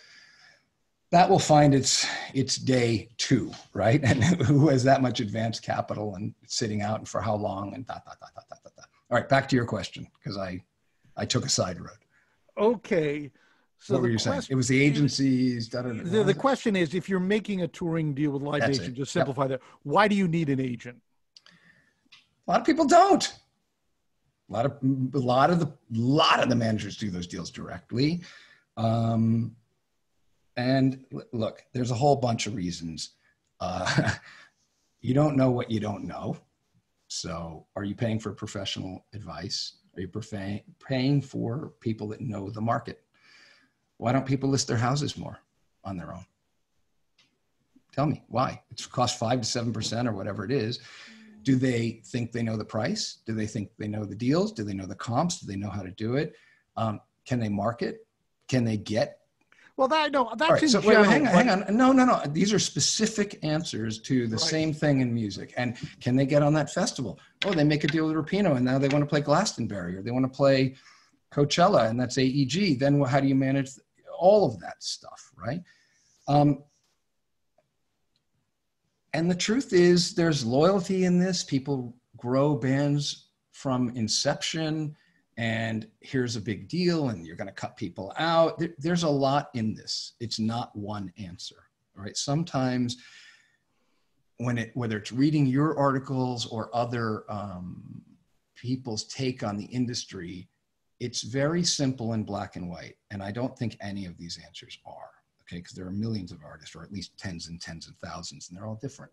that will find its its day two, right? And who has that much advanced capital and sitting out and for how long and dot dot dot dot dot dot. All right, back to your question because I I took a side road. Okay. So what were you saying? It was the agencies. Da, da, da, the, the, question is, if you're making a touring deal with Live Nation, just simplify yep. that. Why do you need an agent? A lot of people don't. A lot of a lot of the lot of the managers do those deals directly. Um, and look, there's a whole bunch of reasons. Uh, you don't know what you don't know. So, are you paying for professional advice? Are you paying for people that know the market? Why don't people list their houses more on their own? Tell me why. It's cost five to seven percent or whatever it is. Do they think they know the price? Do they think they know the deals? Do they know the comps? Do they know how to do it? Um, can they market? Can they get well, that no, that's right, so wait, wait, hang on, hang on. No, no, no. These are specific answers to the right. same thing in music. And can they get on that festival? Oh, they make a deal with Rapino, and now they want to play Glastonbury, or they want to play Coachella, and that's AEG. Then how do you manage all of that stuff, right? Um, and the truth is, there's loyalty in this. People grow bands from inception, and here's a big deal, and you're going to cut people out. There, there's a lot in this. It's not one answer, right? Sometimes when it whether it's reading your articles or other um, people's take on the industry it's very simple in black and white. And I don't think any of these answers are, okay, because there are millions of artists, or at least tens and tens of thousands, and they're all different.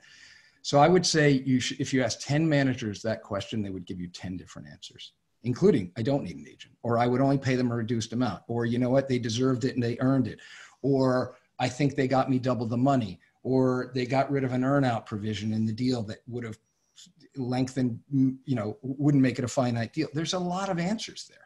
So I would say you should, if you ask 10 managers that question, they would give you 10 different answers, including I don't need an agent, or I would only pay them a reduced amount, or you know what, they deserved it and they earned it, or I think they got me double the money, or they got rid of an earnout provision in the deal that would have lengthened, you know, wouldn't make it a finite deal. There's a lot of answers there.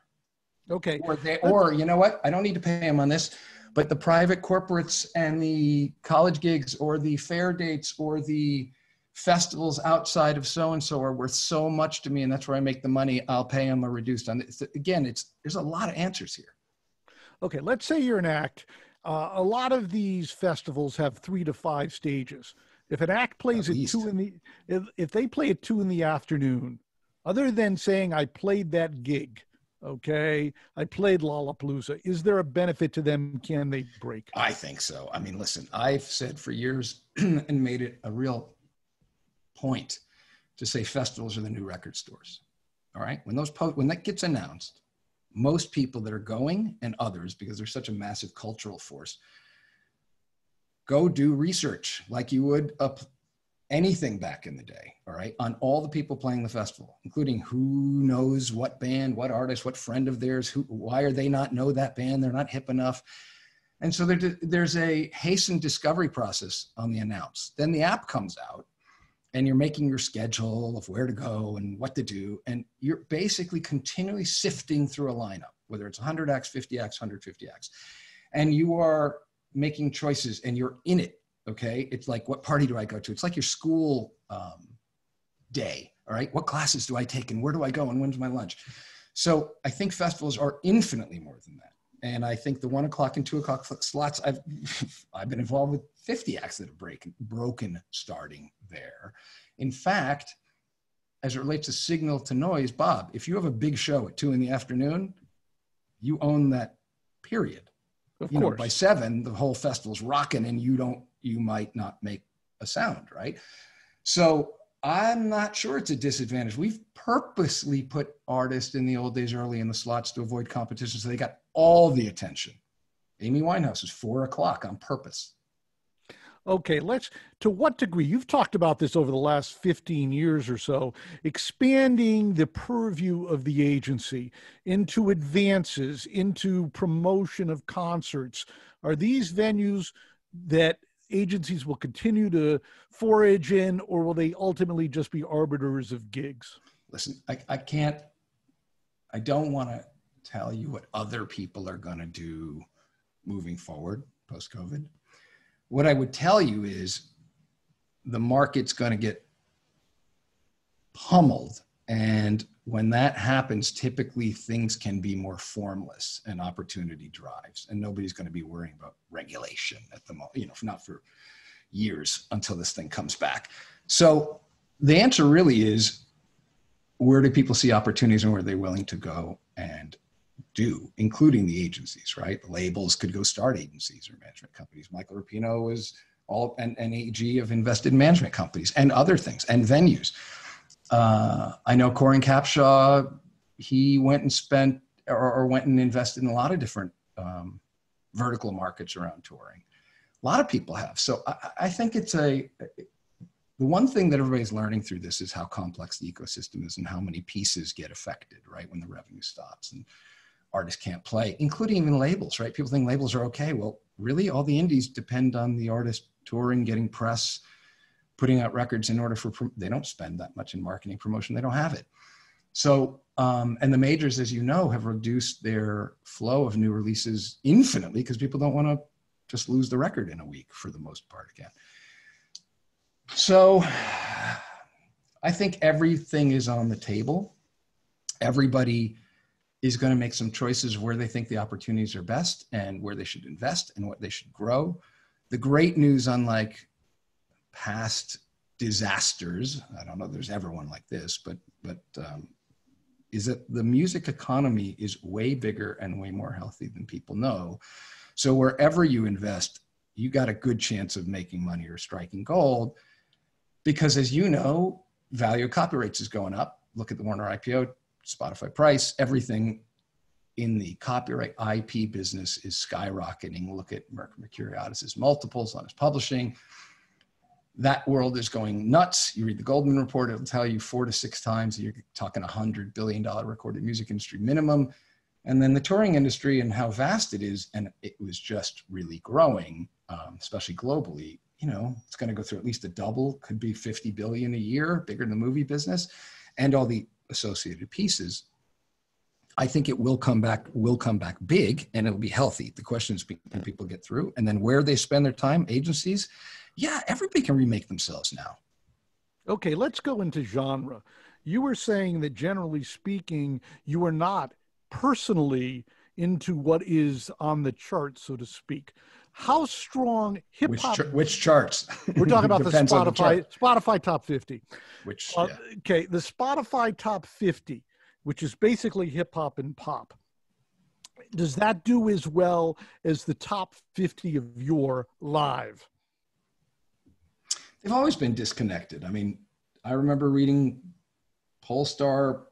Okay. Or, they, or you know what? I don't need to pay them on this, but the private corporates and the college gigs or the fair dates or the festivals outside of so and so are worth so much to me, and that's where I make the money. I'll pay them a reduced on it. Again, it's there's a lot of answers here. Okay, let's say you're an act. Uh, a lot of these festivals have three to five stages. If an act plays At at, two in the if, if they play at two in the afternoon, other than saying I played that gig, okay, I played Lollapalooza, is there a benefit to them? Can they break? I think so. I mean, listen, I've said for years and made it a real point to say festivals are the new record stores. All right. When those po- when that gets announced, most people that are going and others, because they're such a massive cultural force, go do research like you would up anything back in the day. All right. On all the people playing the festival, including who knows what band, what artist, what friend of theirs, who, why are they not know that band? They're not hip enough. And so there, there's a hastened discovery process on the announce. Then the app comes out and you're making your schedule of where to go and what to do. And you're basically continually sifting through a lineup, whether it's 100x, 50x, 150x. And you are making choices and you're in it. Okay. It's like, what party do I go to? It's like your school um, day. All right. What classes do I take and where do I go and when's my lunch? So I think festivals are infinitely more than that. And I think the one o'clock and two o'clock slots, I've I've been involved with 50 acts that have break, broken starting there. In fact, as it relates to signal to noise, Bob, if you have a big show at two in the afternoon, you own that period. Of you course. know, by seven, the whole festival's rocking and you don't, you might not make a sound, right? So I'm not sure it's a disadvantage. We've purposely put artists in the old days early in the slots to avoid competition. So they got all the attention. Amy Winehouse is four o'clock on purpose. Okay, let's to what degree you've talked about this over the last 15 years or so, expanding the purview of the agency into advances, into promotion of concerts. Are these venues that agencies will continue to forage in, or will they ultimately just be arbiters of gigs? Listen, I, I can't, I don't want to tell you what other people are going to do moving forward post COVID. What I would tell you is the market's going to get pummeled. And when that happens, typically things can be more formless and opportunity drives. And nobody's going to be worrying about regulation at the moment, you know, not for years until this thing comes back. So the answer really is where do people see opportunities and where are they willing to go and do, including the agencies, right? Labels could go start agencies or management companies. Michael Rapino was all an, an AEG of invested management companies and other things and venues. Uh, I know Coran Capshaw, he went and spent or, or, went and invested in a lot of different um, vertical markets around touring. A lot of people have. So I, I think it's a, the one thing that everybody's learning through this is how complex the ecosystem is and how many pieces get affected, right? When the revenue stops and artists can't play, including even labels, right? People think labels are okay. Well, really, all the indies depend on the artist touring, getting press, putting out records in order for, they don't spend that much in marketing promotion. They don't have it. So, um, and the majors, as you know, have reduced their flow of new releases infinitely because people don't want to just lose the record in a week for the most part again. So I think everything is on the table. Everybody is going to make some choices where they think the opportunities are best and where they should invest and what they should grow. The great news, unlike past disasters, I don't know if there's ever one like this, but but um, is that the music economy is way bigger and way more healthy than people know. So wherever you invest, you got a good chance of making money or striking gold, because as you know, value of copyrights is going up. Look at the Warner IPO, Spotify price, everything in the copyright IP business is skyrocketing. Look at Merck Mercuriadis's multiples on his publishing. That world is going nuts. You read the Goldman report, it'll tell you four to six times. You're talking a $100 billion recorded music industry minimum. And then the touring industry and how vast it is, and it was just really growing, um, especially globally. You know, it's going to go through at least a double, could be 50 billion a year, bigger than the movie business, and all the associated pieces. I think it will come back, will come back big and it'll be healthy. The question is can people get through? And then where they spend their time, agencies, yeah, everybody can remake themselves now. Okay, let's go into genre. You were saying that generally speaking, you are not personally into what is on the chart, so to speak. how strong hip Which, hop? which charts? We're talking about the on the Spotify. Spotify top 50. Which Uh, yeah. Okay, the Spotify top 50, which is basically hip hop and pop. Does that do as well as the top 50 of your live? They've always been disconnected. I mean, I remember reading Pollstar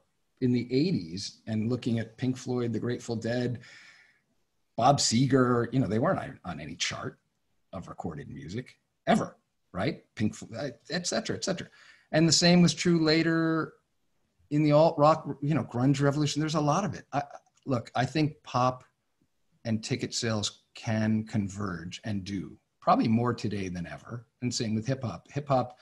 in the 80s and looking at Pink Floyd, The Grateful Dead, Bob Seger, you know, they weren't on, any chart of recorded music ever, right? Pink, Floyd, uh, et cetera, et cetera. And the same was true later in the alt rock, you know, grunge revolution. There's a lot of it. I, look, I think pop and ticket sales can converge and do probably more today than ever. And same with hip hop. Hip hop,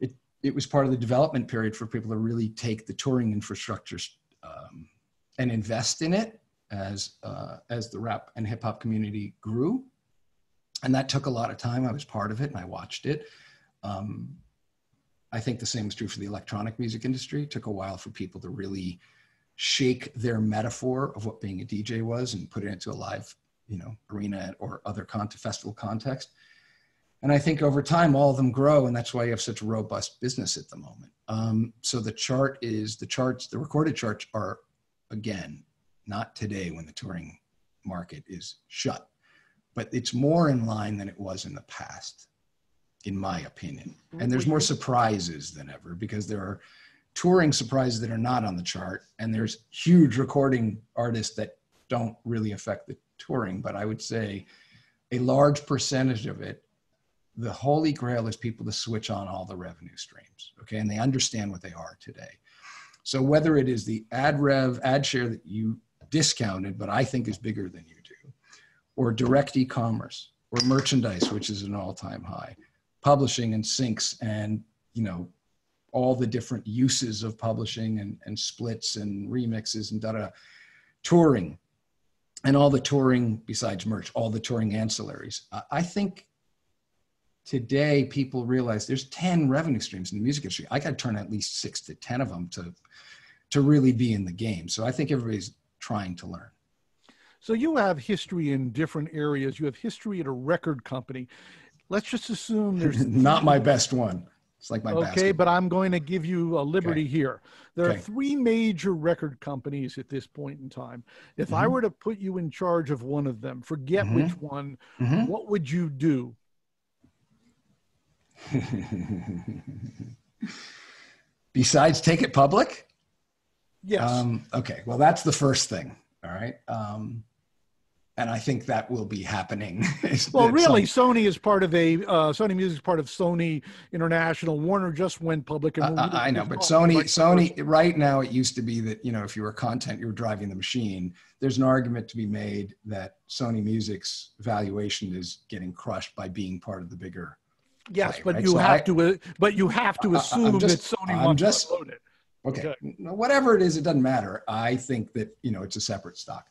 it it was part of the development period for people to really take the touring infrastructure um, and invest in it as uh, as the rap and hip hop community grew. And that took a lot of time. I was part of it and I watched it. Um, I think the same is true for the electronic music industry. It took a while for people to really shake their metaphor of what being a DJ was and put it into a live, you know, arena or other con- festival context. And I think over time, all of them grow, and that's why you have such a robust business at the moment. Um, so the chart is the charts, the recorded charts are, again, not today when the touring market is shut, but it's more in line than it was in the past, in my opinion. And there's more surprises than ever because there are touring surprises that are not on the chart, and there's huge recording artists that don't really affect the touring. But I would say a large percentage of it, the holy grail is people to switch on all the revenue streams, okay, and they understand what they are today. So whether it is the ad rev, ad share that you discounted, but I think is bigger than you do, or direct e-commerce, or merchandise, which is an all-time high, publishing and syncs, and you know all the different uses of publishing and, and splits and remixes and da da, touring, and all the touring besides merch, all the touring ancillaries. I, think today people realize there's 10 revenue streams in the music industry. I got to turn at least six to 10 of them to, to really be in the game. So I think everybody's trying to learn. So you have history in different areas. You have history at a record company. Let's just assume there's Not my best one. It's like my okay, basketball. but I'm going to give you a liberty here. There are three major record companies at this point in time. If I Mhm. were to put you in charge of one of them, forget Mhm. which one, Mhm. what would you do? Besides take it public? Yes. Um, okay, well, that's the first thing. All right. Um, and I think that will be happening. well, really, some- Sony is part of a uh, Sony Music is part of Sony International. Warner just went public. I, And I- I know, but Sony, Sony, right now, it used to be that you know, if you were content, you were driving the machine. There's an argument to be made that Sony Music's valuation is getting crushed by being part of the bigger. Yes, play, but right? you So have I- to. Uh, but you have to I- I- I'm assume just- that Sony I'm wants just- to own it. Okay, Okay. whatever it is, it doesn't matter. I think that you know it's a separate stock.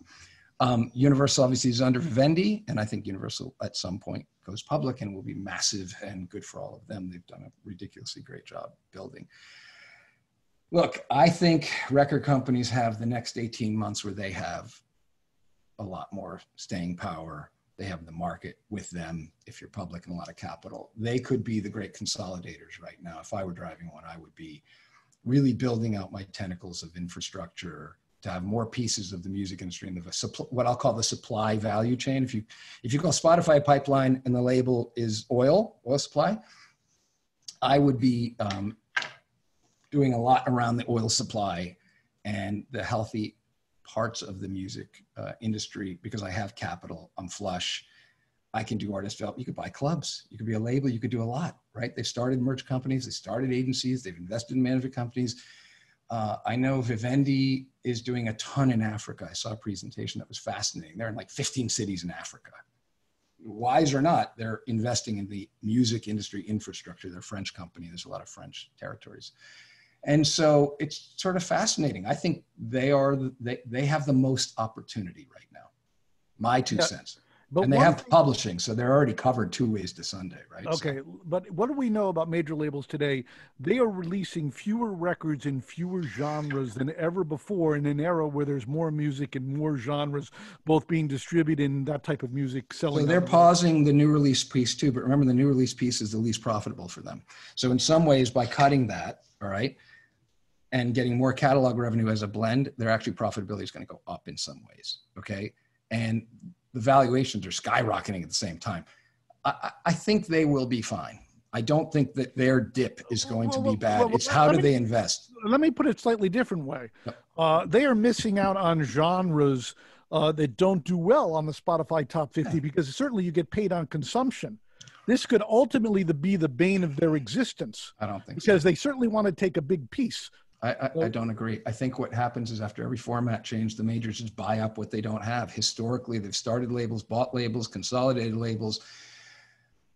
Um, Universal obviously is under Vivendi, and I think Universal at some point goes public and will be massive and good for all of them. They've done a ridiculously great job building. Look, I think record companies have the next 18 months where they have a lot more staying power. They have the market with them. If you're public and a lot of capital, they could be the great consolidators right now. If I were driving one, I would be really building out my tentacles of infrastructure to have more pieces of the music industry and the what I'll call the supply value chain. If you if you call Spotify pipeline and the label is oil, oil supply, I would be um, doing a lot around the oil supply and the healthy parts of the music uh, industry because I have capital. I'm flush. I can do artist development. You could buy clubs. You could be a label. You could do a lot, right? They've started merch companies. They started agencies. They've invested in management companies. Uh, I know Vivendi is doing a ton in Africa. I saw a presentation that was fascinating. They're in like 15 cities in Africa. Wise or not, they're investing in the music industry infrastructure. They're a French company. There's a lot of French territories. And so it's sort of fascinating. I think they are, the, they, they have the most opportunity right now. My two Yeah. cents. But and they have thing- publishing, so they're already covered two ways to Sunday, right? So- Okay, but what do we know about major labels today? They are releasing fewer records in fewer genres than ever before in an era where there's more music and more genres both being distributed and that type of music selling. So they're pausing the new release piece too, but remember the new release piece is the least profitable for them. So in some ways, by cutting that, all right, and getting more catalog revenue as a blend, their actually profitability is going to go up in some ways. Okay, and the valuations are skyrocketing at the same time. I, I- think they will be fine. I don't think that their dip is going to be bad. well, It's how do me- they invest? Let me put it slightly different way. Uh, they are missing out on genres uh, that don't do well on the Spotify top 50 because certainly you get paid on consumption. This could ultimately the, be the bane of their existence I don't think so. because they certainly want to take a big piece. I, I, I don't agree. I think what happens is after every format change, the majors just buy up what they don't have. Historically, they've started labels, bought labels, consolidated labels.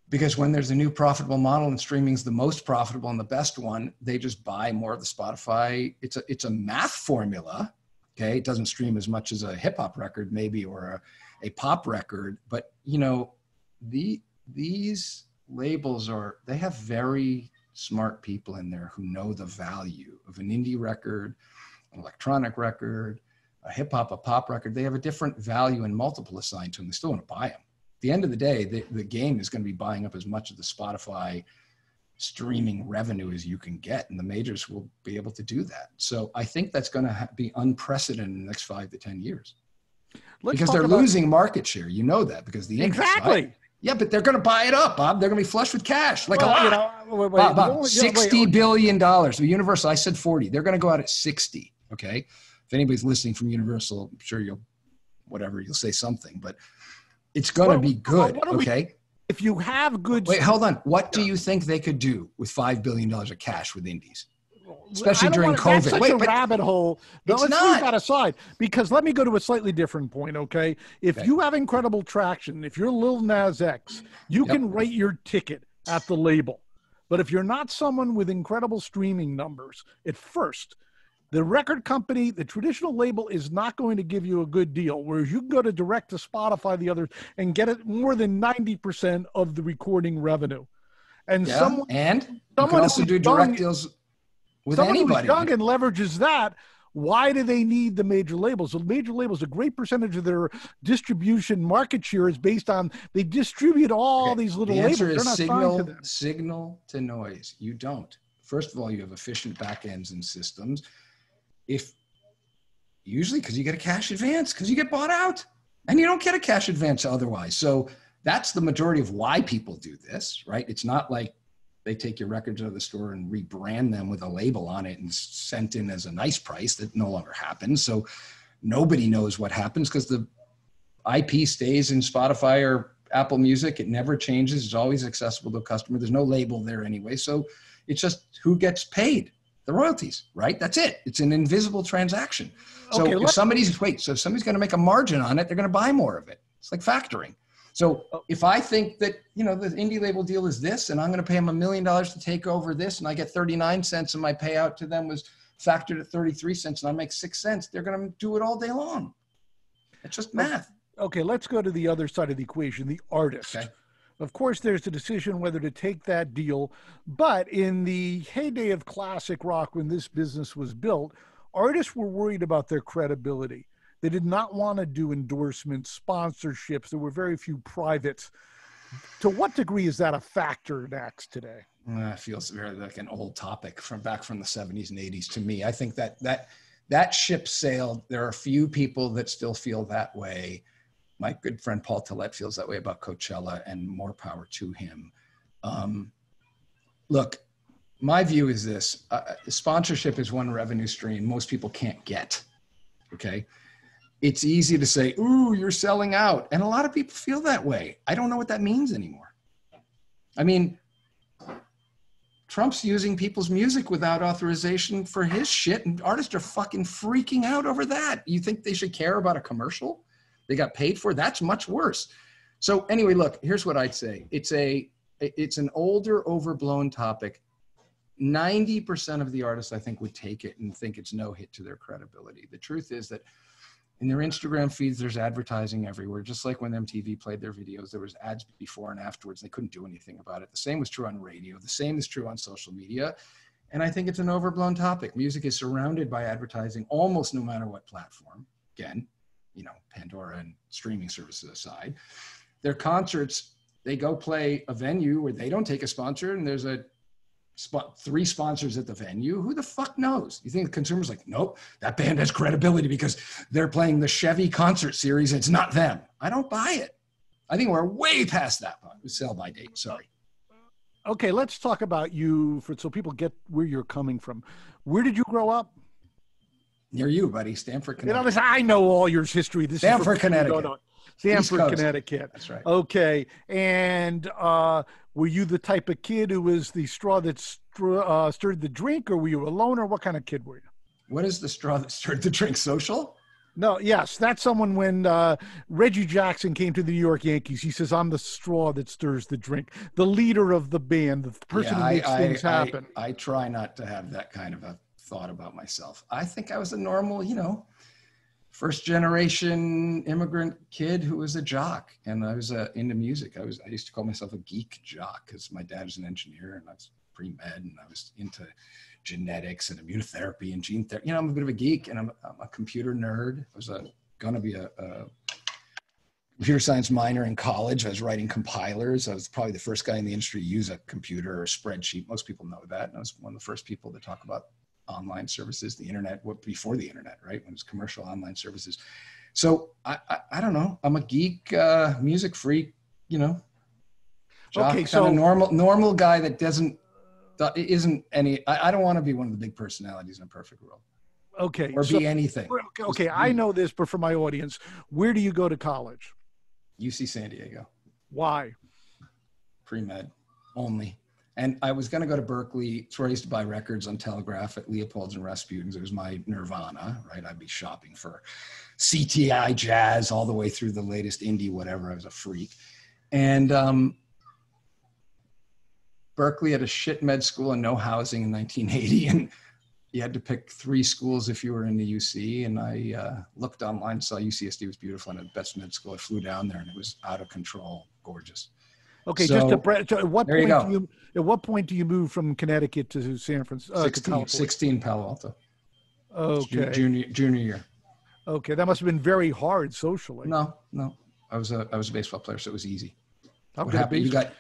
Because when there's a new profitable model and streaming's the most profitable and the best one, they just buy more of the Spotify. It's a it's a math formula. Okay, it doesn't stream as much as a hip hop record, maybe, or a, a pop record. But you know, the these labels are they have very smart people in there who know the value of an indie record, an electronic record, a hip hop, a pop record. They have a different value and multiple assigned to them. They still want to buy them. At the end of the day, the, the game is going to be buying up as much of the Spotify streaming revenue as you can get, and the majors will be able to do that. So I think that's going to ha- be unprecedented in the next five to 10 years Let's because they're about- losing market share. You know that because the right? Yeah, but they're going to buy it up, Bob. They're going to be flush with cash, like Well, a lot. you know, wait, wait, Bob, Bob, only- yeah, wait, sixty billion dollars. Universal, I said forty. They're going to go out at sixty. Okay. If anybody's listening from Universal, I'm sure you'll, whatever, you'll say something. But it's going to be good. what do we- Okay. If you have good, Wait, hold on. What do you think they could do with five billion dollars of cash with indies? Especially during wanna- that's COVID. such Wait, a rabbit hole. No, It's let's not. leave that aside because let me go to a slightly different point. Okay, if Okay. you have incredible traction, if you're Lil Nas X, you Yep. can write your ticket at the label. But if you're not someone with incredible streaming numbers at first, the record company, the traditional label is not going to give you a good deal. Whereas you can go to direct to Spotify, the others, and get it more than 90% of the recording revenue. And Yeah. someone and you someone can also do direct deals with Someone anybody. who's young and leverages that. Why do they need the major labels? The major labels, a great percentage of their distribution market share is based on they distribute all Okay, these little the labels. answer They're is signal, to signal to noise. You don't. First of all, you have efficient backends and systems. If usually because you get a cash advance because you get bought out and you don't get a cash advance otherwise. So that's the majority of why people do this, right? It's not like they take your records out of the store and rebrand them with a label on it and sent in as a nice price that no longer happens. So nobody knows what happens because the IP stays in Spotify or Apple Music. It never changes. It's always accessible to a customer. There's no label there anyway. So it's just who gets paid the royalties, right? That's it. It's an invisible transaction. So Okay, if somebody's wait, so if somebody's going to make a margin on it, they're going to buy more of it. It's like factoring. So if I think that you know the indie label deal is this, and I'm going to pay them a million dollars to take over this, and I get 39 cents, and my payout to them was factored at 33 cents, and I make six cents, they're going to do it all day long. It's just math. Okay, let's go to the other side of the equation, the artist. Okay. Of course, there's the decision whether to take that deal. But in the heyday of classic rock, when this business was built, artists were worried about their credibility. They did not want to do endorsements, sponsorships. There were very few privates. To what degree is that a factor in acts today? Uh, feels very like an old topic from back from the 70s and 80s to me. I think that that that ship sailed. There are a few people that still feel that way. My good friend Paul Tollett feels that way about Coachella, and more power to him. Um, look, my view is this: uh, sponsorship is one revenue stream most people can't get. Okay, it's easy to say, "Ooh, you're selling out," and a lot of people feel that way. I don't know what that means anymore. I mean, Trump's using people's music without authorization for his shit, and artists are fucking freaking out over that. You think they should care about a commercial they got paid for? That's much worse. So anyway, look, here's what I'd say. It's a it's an older, overblown topic. 90% of the artists, I think, would take it and think it's no hit to their credibility. The truth is that in their Instagram feeds, there's advertising everywhere. Just like when MTV played their videos, there was ads before and afterwards. They couldn't do anything about it. The same was true on radio. The same is true on social media. And I think it's an overblown topic. Music is surrounded by advertising almost no matter what platform. Again, you know, Pandora and streaming services aside. Their concerts, they go play a venue where they don't take a sponsor and there's a spot three sponsors at the venue. Who the fuck knows? You think the consumer's like, nope, that band has credibility because they're playing the Chevy concert series. It's not them. I don't buy it. I think we're way past that point. sell by date. Sorry. Okay, let's talk about you for so people get where you're coming from. Where did you grow up? Near you, buddy, Stamford Connecticut. You know, I know all your history. This Stamford, Connecticut. Stamford, Connecticut. That's right. Okay, and uh, were you the type of kid who was the straw that st- uh, stirred the drink, or were you a loner? What kind of kid were you? What is the straw that stirred the drink? Social? No, yes, that's someone when uh, Reggie Jackson came to the New York Yankees. He says, "I'm the straw that stirs the drink, the leader of the band, the person yeah, who makes I, things I, happen." I, I try not to have that kind of a thought about myself. I think I was a normal, you know, first generation immigrant kid who was a jock and I was uh, into music. I was I used to call myself a geek jock because my dad was an engineer and I was pre-med and I was into genetics and immunotherapy and gene therapy. You know, I'm a bit of a geek and I'm, I'm a computer nerd. I was a, gonna be a, a computer science minor in college. I was writing compilers. I was probably the first guy in the industry to use a computer or a spreadsheet. Most people know that. And I was one of the first people to talk about online services, the internet, what before the internet, right? When it was commercial online services. So I, I, I don't know. I'm a geek, uh, music freak, you know. Jock, okay, so normal, normal guy that doesn't, that isn't any. I, I don't want to be one of the big personalities in a perfect world. Okay, or so, be anything. Okay, okay I know this, but for my audience, where do you go to college? UC San Diego. Why? Pre med only. And I was going to go to Berkeley. It's where I used to buy records on Telegraph at Leopold's and Rasputin's. It was my nirvana, right? I'd be shopping for CTI jazz all the way through the latest indie, whatever. I was a freak. And um, Berkeley had a shit med school and no housing in 1980. And you had to pick three schools if you were in the UC. And I uh, looked online, saw UCSD was beautiful and the best med school. I flew down there and it was out of control, gorgeous. Okay, so, just to, at what point you do you at what point do you move from Connecticut to San Francisco? Uh, 16, 16 Palo Alto. Okay. Junior junior year. Okay, that must have been very hard socially. No, no. I was a I was a baseball player, so it was easy. How what good happened? A baseball, got,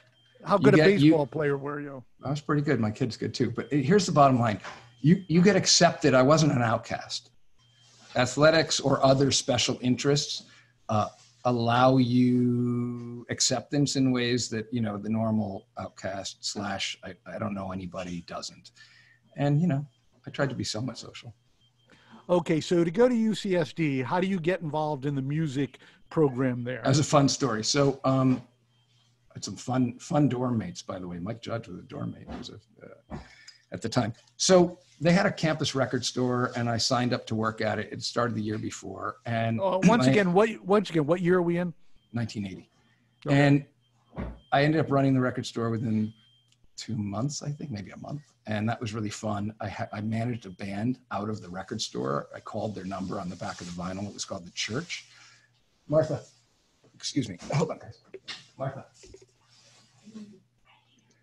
how good a get, baseball you, player were you? I was pretty good. My kid's good too. But here's the bottom line: you you get accepted. I wasn't an outcast. Athletics or other special interests uh, allow you acceptance in ways that you know the normal outcast slash I, I don't know anybody doesn't. And you know i tried to be somewhat social. Okay so to go to ucsd how do you get involved in the music program there? That was a fun story. So um had some fun fun dorm mates by the way. Mike judge was a dorm mate. Was a, uh, at the time. So they had a campus record store and I signed up to work at it. It started the year before. And uh, once again, what once again, what year are we in? 1980. Okay. And I ended up running the record store within two months, I think, maybe a month. And that was really fun. I, ha- I managed a band out of the record store. I called their number on the back of the vinyl. It was called The Church. Martha, excuse me. Hold on, guys. Martha.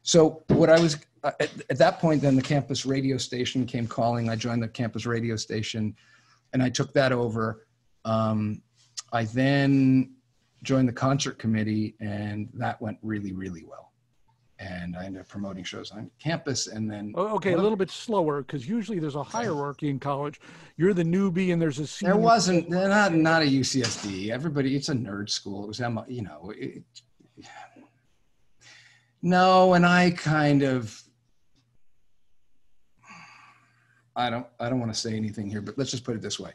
So what I was uh, at, at, that point, then the campus radio station came calling. I joined the campus radio station, and I took that over. Um, I then joined the concert committee, and that went really, really well. And I ended up promoting shows on campus, and then oh, okay, a little bit slower because usually there's a hierarchy in college. You're the newbie, and there's a senior. There wasn't not not a UCSD. Everybody, it's a nerd school. It was you know. It, no, and I kind of I don't I don't want to say anything here, but let's just put it this way.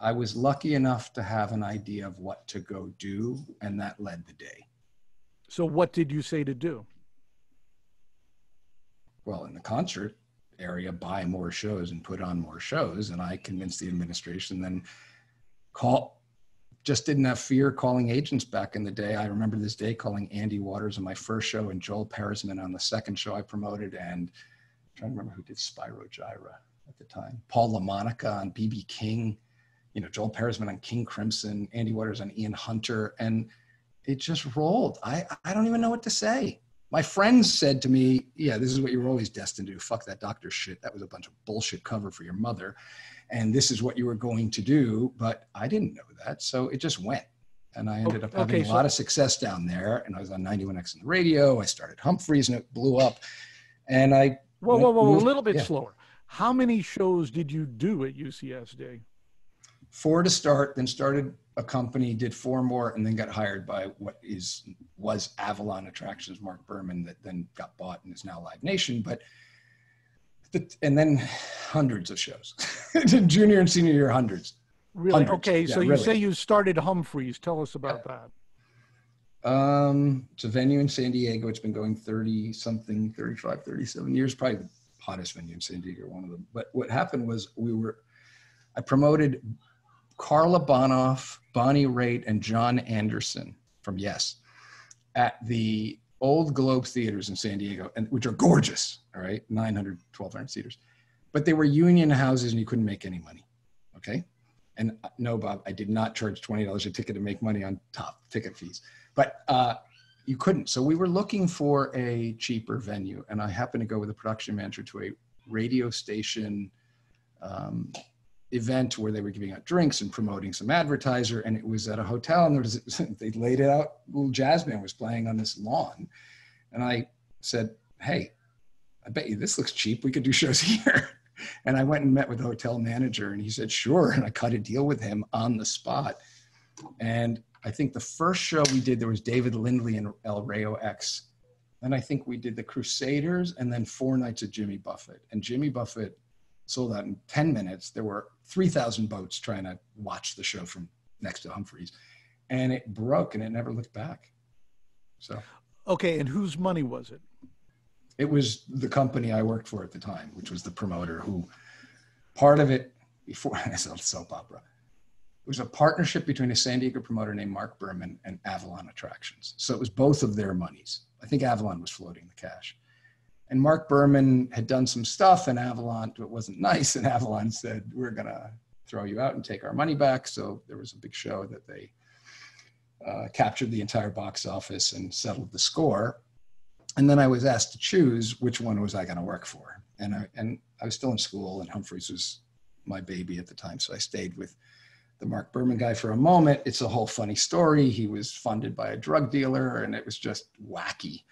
I was lucky enough to have an idea of what to go do, and that led the day. So, what did you say to do? Well, in the concert area, buy more shows and put on more shows. And I convinced the administration, then call, just didn't have fear calling agents back in the day. I remember this day calling Andy Waters on my first show and Joel Peresman on the second show I promoted. And trying to remember who did Spyro Gyra at the time. Paul LaMonica on BB King. you know, Joel Peresman on King Crimson, Andy Waters on Ian Hunter, and it just rolled. I, I don't even know what to say. My friends said to me, Yeah, this is what you were always destined to do. Fuck that doctor shit. That was a bunch of bullshit cover for your mother. And this is what you were going to do. But I didn't know that. So it just went. And I ended up having okay, a lot of success down there. And I was on 91X in the radio. I started Humphreys and it blew up. And I. Whoa, whoa, whoa, a little bit yeah. slower. How many shows did you do at UCSD? Four to start, then started a company, did four more, and then got hired by what is was Avalon Attractions, Mark Berman, that then got bought and is now Live Nation. But the, and then hundreds of shows, junior and senior year, hundreds. Really? Hundreds. Okay, yeah, so you really. say you started Humphreys. Tell us about yeah. that. Um, it's a venue in San Diego. It's been going 30 something, 35, 37 years, probably the hottest venue in San Diego, one of them. But what happened was we were, I promoted Carla Bonoff, Bonnie Raitt, and Jon Anderson from Yes at the old Globe theaters in San Diego, and which are gorgeous. All right, 900, 1200 seaters, but they were union houses, and you couldn't make any money. Okay, and uh, no, Bob, I did not charge twenty dollars a ticket to make money on top ticket fees, but uh, you couldn't. So we were looking for a cheaper venue, and I happened to go with a production manager to a radio station. Um, event where they were giving out drinks and promoting some advertiser and it was at a hotel and was they laid it out little jazz band was playing on this lawn and i said hey i bet you this looks cheap we could do shows here and i went and met with the hotel manager and he said sure and i cut a deal with him on the spot and i think the first show we did there was david lindley and el rayo x and i think we did the crusaders and then four nights of jimmy buffett and jimmy buffett sold out in 10 minutes. There were 3,000 boats trying to watch the show from next to Humphreys. And it broke and it never looked back. So. Okay. And whose money was it? It was the company I worked for at the time, which was the promoter who part of it before I said soap opera. It was a partnership between a San Diego promoter named Mark Berman and Avalon Attractions. So it was both of their monies. I think Avalon was floating the cash. And Mark Berman had done some stuff, and Avalon, it wasn't nice. And Avalon said, We're going to throw you out and take our money back. So there was a big show that they uh, captured the entire box office and settled the score. And then I was asked to choose which one was I going to work for. And I, and I was still in school, and Humphreys was my baby at the time. So I stayed with the Mark Berman guy for a moment. It's a whole funny story. He was funded by a drug dealer, and it was just wacky.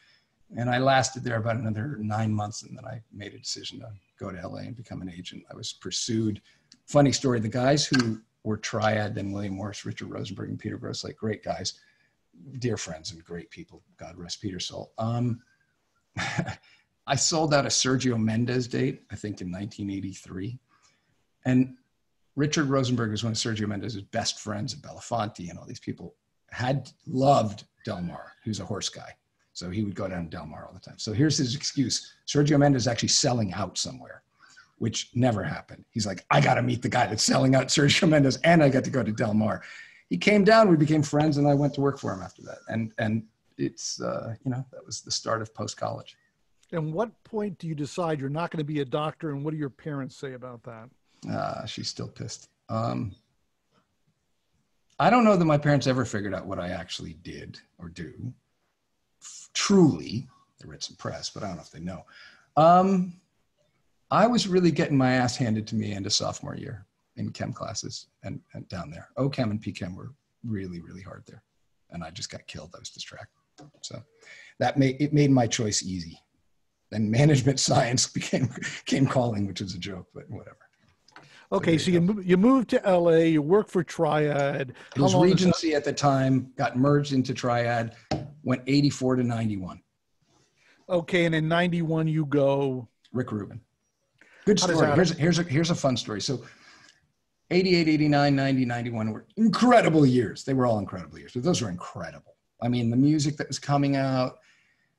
And I lasted there about another nine months, and then I made a decision to go to LA and become an agent. I was pursued. Funny story: the guys who were Triad, then William Morris, Richard Rosenberg, and Peter Gross, like great guys, dear friends and great people. God rest Peter's soul. Um, I sold out a Sergio Mendes date, I think in 1983, and Richard Rosenberg was one of Sergio Mendes' best friends at Belafonte, and all these people had loved Del Mar, who's a horse guy so he would go down to Del Mar all the time. So here's his excuse. Sergio Mendes is actually selling out somewhere, which never happened. He's like, I got to meet the guy that's selling out Sergio Mendes, and I got to go to Del Mar. He came down, we became friends, and I went to work for him after that. And and it's uh, you know that was the start of post college. And what point do you decide you're not going to be a doctor? And what do your parents say about that? Uh, she's still pissed. Um, I don't know that my parents ever figured out what I actually did or do truly, they read some press, but I don't know if they know. Um, I was really getting my ass handed to me into sophomore year in chem classes and, and down there. OChem and PChem were really, really hard there. And I just got killed. I was distracted. So that made it made my choice easy. Then management science became came calling, which is a joke, but whatever. Okay, so you you moved to LA. You worked for Triad. It was Regency at the time. Got merged into Triad went 84 to 91. Okay, and in 91 you go Rick Rubin. Good story. Here's a, here's a here's a fun story. So 88, 89, 90, 91 were incredible years. They were all incredible years, but those were incredible. I mean, the music that was coming out,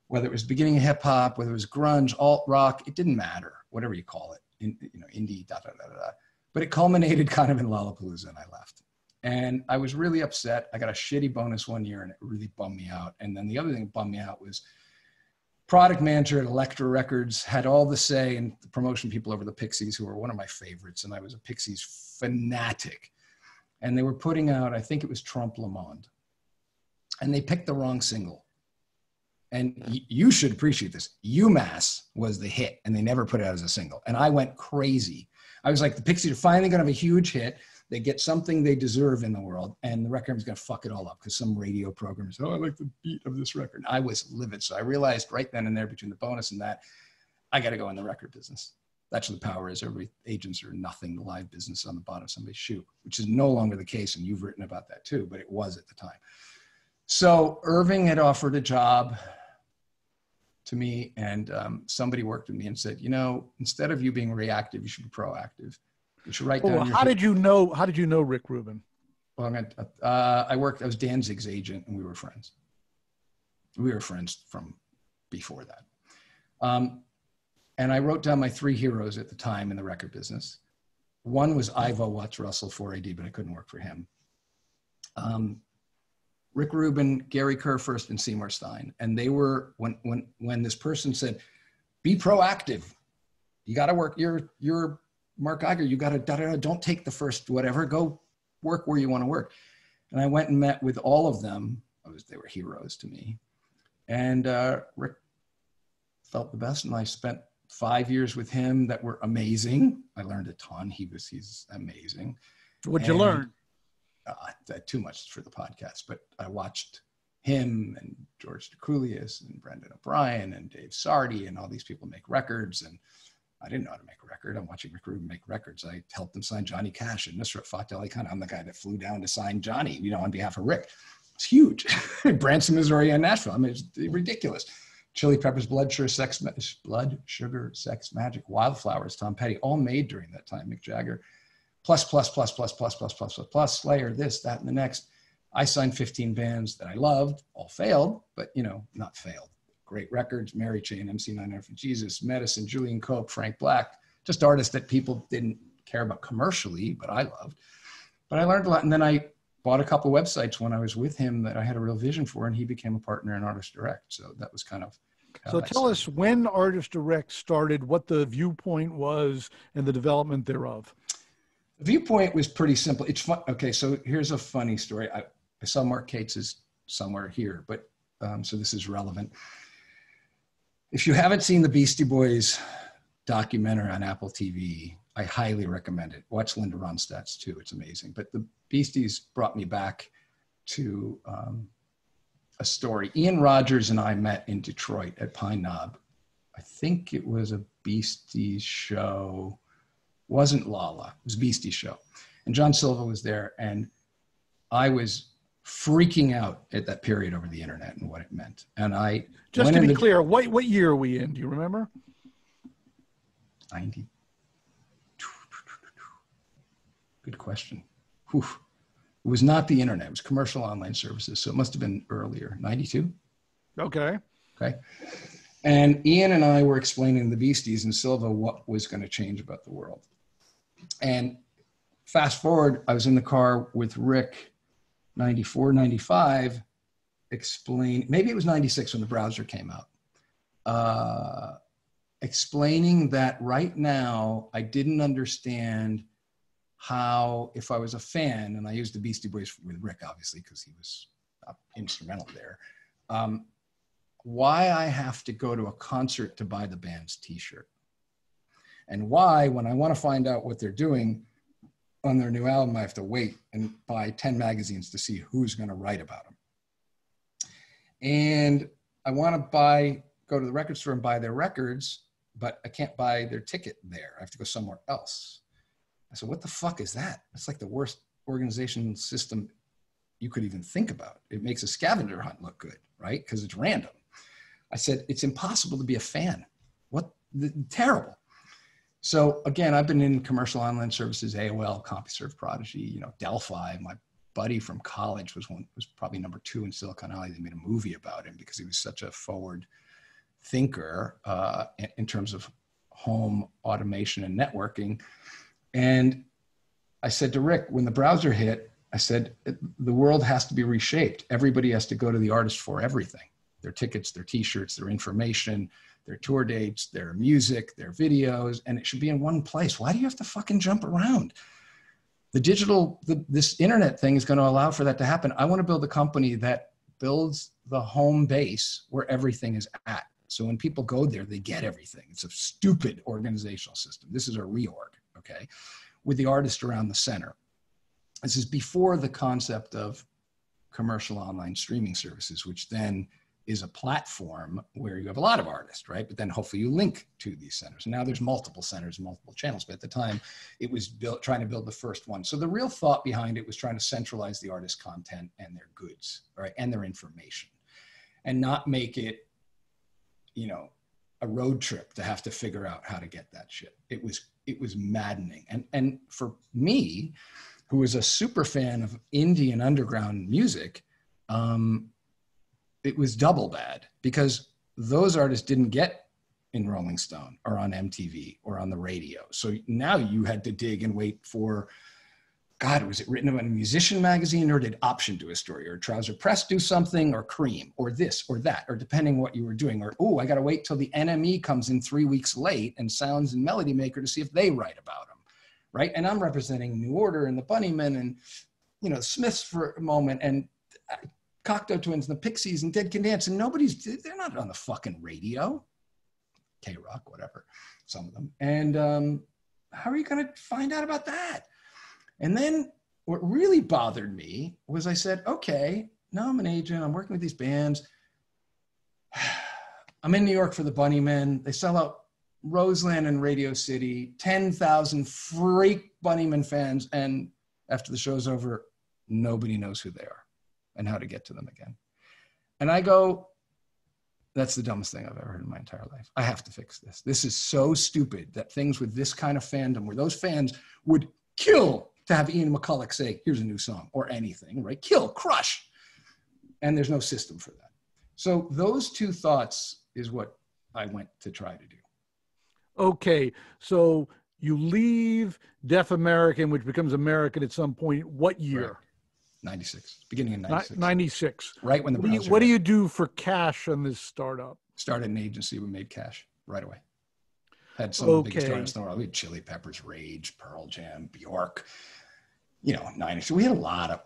whether it was beginning of hip hop, whether it was grunge, alt rock, it didn't matter, whatever you call it, in, you know, indie, da da da da. But it culminated kind of in Lollapalooza, and I left. And I was really upset. I got a shitty bonus one year and it really bummed me out. And then the other thing that bummed me out was product manager at Elektra Records had all the say and the promotion people over the Pixies, who were one of my favorites. And I was a Pixies fanatic. and they were putting out, I think it was Trompe le Monde, and they picked the wrong single. And y- you should appreciate this. UMass was the hit, and they never put it out as a single. And I went crazy. I was like, the Pixies are finally going to have a huge hit. They get something they deserve in the world, and the record is going to fuck it all up because some radio program said, "Oh, I like the beat of this record." I was livid, so I realized right then and there, between the bonus and that, I got to go in the record business. That's what the power is. Every agents are nothing. The live business on the bottom of somebody's shoe, which is no longer the case, and you've written about that too, but it was at the time. So Irving had offered a job to me, and um, somebody worked with me and said, "You know, instead of you being reactive, you should be proactive." You should write well, down. how did you know? How did you know Rick Rubin? Well, gonna, uh, I worked. I was Danzig's agent, and we were friends. We were friends from before that. Um, and I wrote down my three heroes at the time in the record business. One was Ivo Watts Russell 4AD, but I couldn't work for him. Um, Rick Rubin, Gary Kurfirst, and Seymour Stein. And they were when when when this person said, "Be proactive. You got to work. You're you're Marc Geiger. You got to da, da, da, don't take the first whatever. Go work where you want to work." And I went and met with all of them. I was they were heroes to me. And uh, Rick felt the best, and I spent five years with him that were amazing. I learned a ton. He was he's amazing. What'd you learn? Uh, too much for the podcast, but I watched him and George Drakoulias and Brendan O'Brien and Dave Sardy and all these people make records. And I didn't know how to make a record. I'm watching Rick Rubin make records. I helped them sign Johnny Cash and Nusrat Fateh Khan. I'm the guy that flew down to sign Johnny, you know, on behalf of Rick. It's huge. Branson, Missouri, and Nashville. I mean, it's ridiculous. Chili Peppers, Blood Sugar, Sex, Blood Sugar, Sex Magik, Wildflowers, Tom Petty, all made during that time. Mick Jagger, plus, plus, plus, plus, plus, plus, plus, plus, plus, layer this, that, and the next. I signed 15 bands that I loved, all failed, but you know, not failed. Great records, Mary Chain, MC9 for Jesus, Medicine, Julian Cope, Frank Black, just artists that people didn't care about commercially, but I loved. But I learned a lot. And then I bought a couple websites when I was with him that I had a real vision for, and he became a partner in Artist Direct. So that was kind of. So tell us when Artist Direct started, what the viewpoint was, and the development thereof. Viewpoint was pretty simple. It's fun. Okay, so here's a funny story. I, I saw Mark Cates's somewhere here, but um, so this is relevant. If you haven't seen the Beastie Boys documentary on Apple TV, I highly recommend it. Watch Linda Ronstadt's too; it's amazing. But the Beasties brought me back to um, a story. Ian Rogers and I met in Detroit at Pine Knob. I think it was a Beasties show. Wasn't Lala. It was Beasties show, and John Silva was there, and I was freaking out at that period over the internet and what it meant. And I just to be clear, what what year are we in? Do you remember? Ninety. Good question. Whew. It was not the internet. It was commercial online services. So it must have been earlier, 92. Okay. Okay. And Ian and I were explaining the Beasties and Silva what was going to change about the world. And fast forward, I was in the car with Rick, 94, 95, explain, maybe it was 96 when the browser came out, uh, explaining that right now I didn't understand how if I was a fan, and I used the Beastie Boys with Rick obviously because he was uh, instrumental there, um, why I have to go to a concert to buy the band's T-shirt, and why when I want to find out what they're doing on their new album, I have to wait and buy ten magazines to see who's going to write about them, and I want to buy go to the record store and buy their records, but I can't buy their ticket there. I have to go somewhere else I said, what the fuck is that? It's like the worst organization system you could even think about. It makes a scavenger hunt look good, right? Because it's random. I said, it's impossible to be a fan. What the, terrible. So again, I've been in commercial online services, AOL, CompuServe, Prodigy, you know, Delphi. My buddy from college was one was probably number two in Silicon Valley. They made a movie about him because he was such a forward thinker uh, in terms of home automation and networking. And I said to Rick, when the browser hit, I said, the world has to be reshaped. Everybody has to go to the artist for everything their tickets, their t shirts, their information, their tour dates, their music, their videos, and it should be in one place. Why do you have to fucking jump around? the digital, the, this internet thing is going to allow for that to happen. I want to build a company that builds the home base where everything is at. So when people go there, they get everything. It's a stupid organizational system. This is a reorg, okay, with the artist around the center. This is before the concept of commercial online streaming services, which then is a platform where you have a lot of artists, right? But then hopefully you link to these centers. Now there's multiple centers, multiple channels. But at the time, it was built trying to build the first one. So the real thought behind it was trying to centralize the artist content and their goods, right, and their information, and not make it, you know, a road trip to have to figure out how to get that shit. It was it was maddening. And and for me, who was a super fan of Indian underground music. Um, it was double bad because those artists didn't get in Rolling Stone or on MTV or on the radio. So now you had to dig and wait for, God, was it written about a musician magazine or did Option do a story or Trouser Press do something or Cream or this or that or depending what you were doing or, oh, I got to wait till the NME comes in three weeks late and Sounds and Melody Maker to see if they write about them, right? And I'm representing New Order and the Bunnymen and, you know, Smiths for a moment and uh, Cocteau Twins and the Pixies and Dead Can Dance, and nobody's, they're not on the fucking radio. K Rock, whatever, some of them. And um, how are you going to find out about that? And then what really bothered me was I said, okay, now I'm an agent, I'm working with these bands. I'm in New York for the Bunnymen. They sell out Roseland and Radio City, 10,000 freak Bunnymen fans. And after the show's over, nobody knows who they are and how to get to them again. And I go, that's the dumbest thing I've ever heard in my entire life. I have to fix this. This is so stupid that things with this kind of fandom, where those fans would kill to have Ian McCulloch say, here's a new song or anything, right? Kill, crush. And there's no system for that. So those two thoughts is what I went to try to do. Okay. So you leave Def American, which becomes American at some point. What year? Right. 96, beginning in 96. 96. Right when the what do, you, what do you do for cash on this startup? Started an agency, we made cash right away. Had some okay. of the biggest artists in the world. We had Chili Peppers, Rage, Pearl Jam, Bjork, you know, nine. So we had a lot of.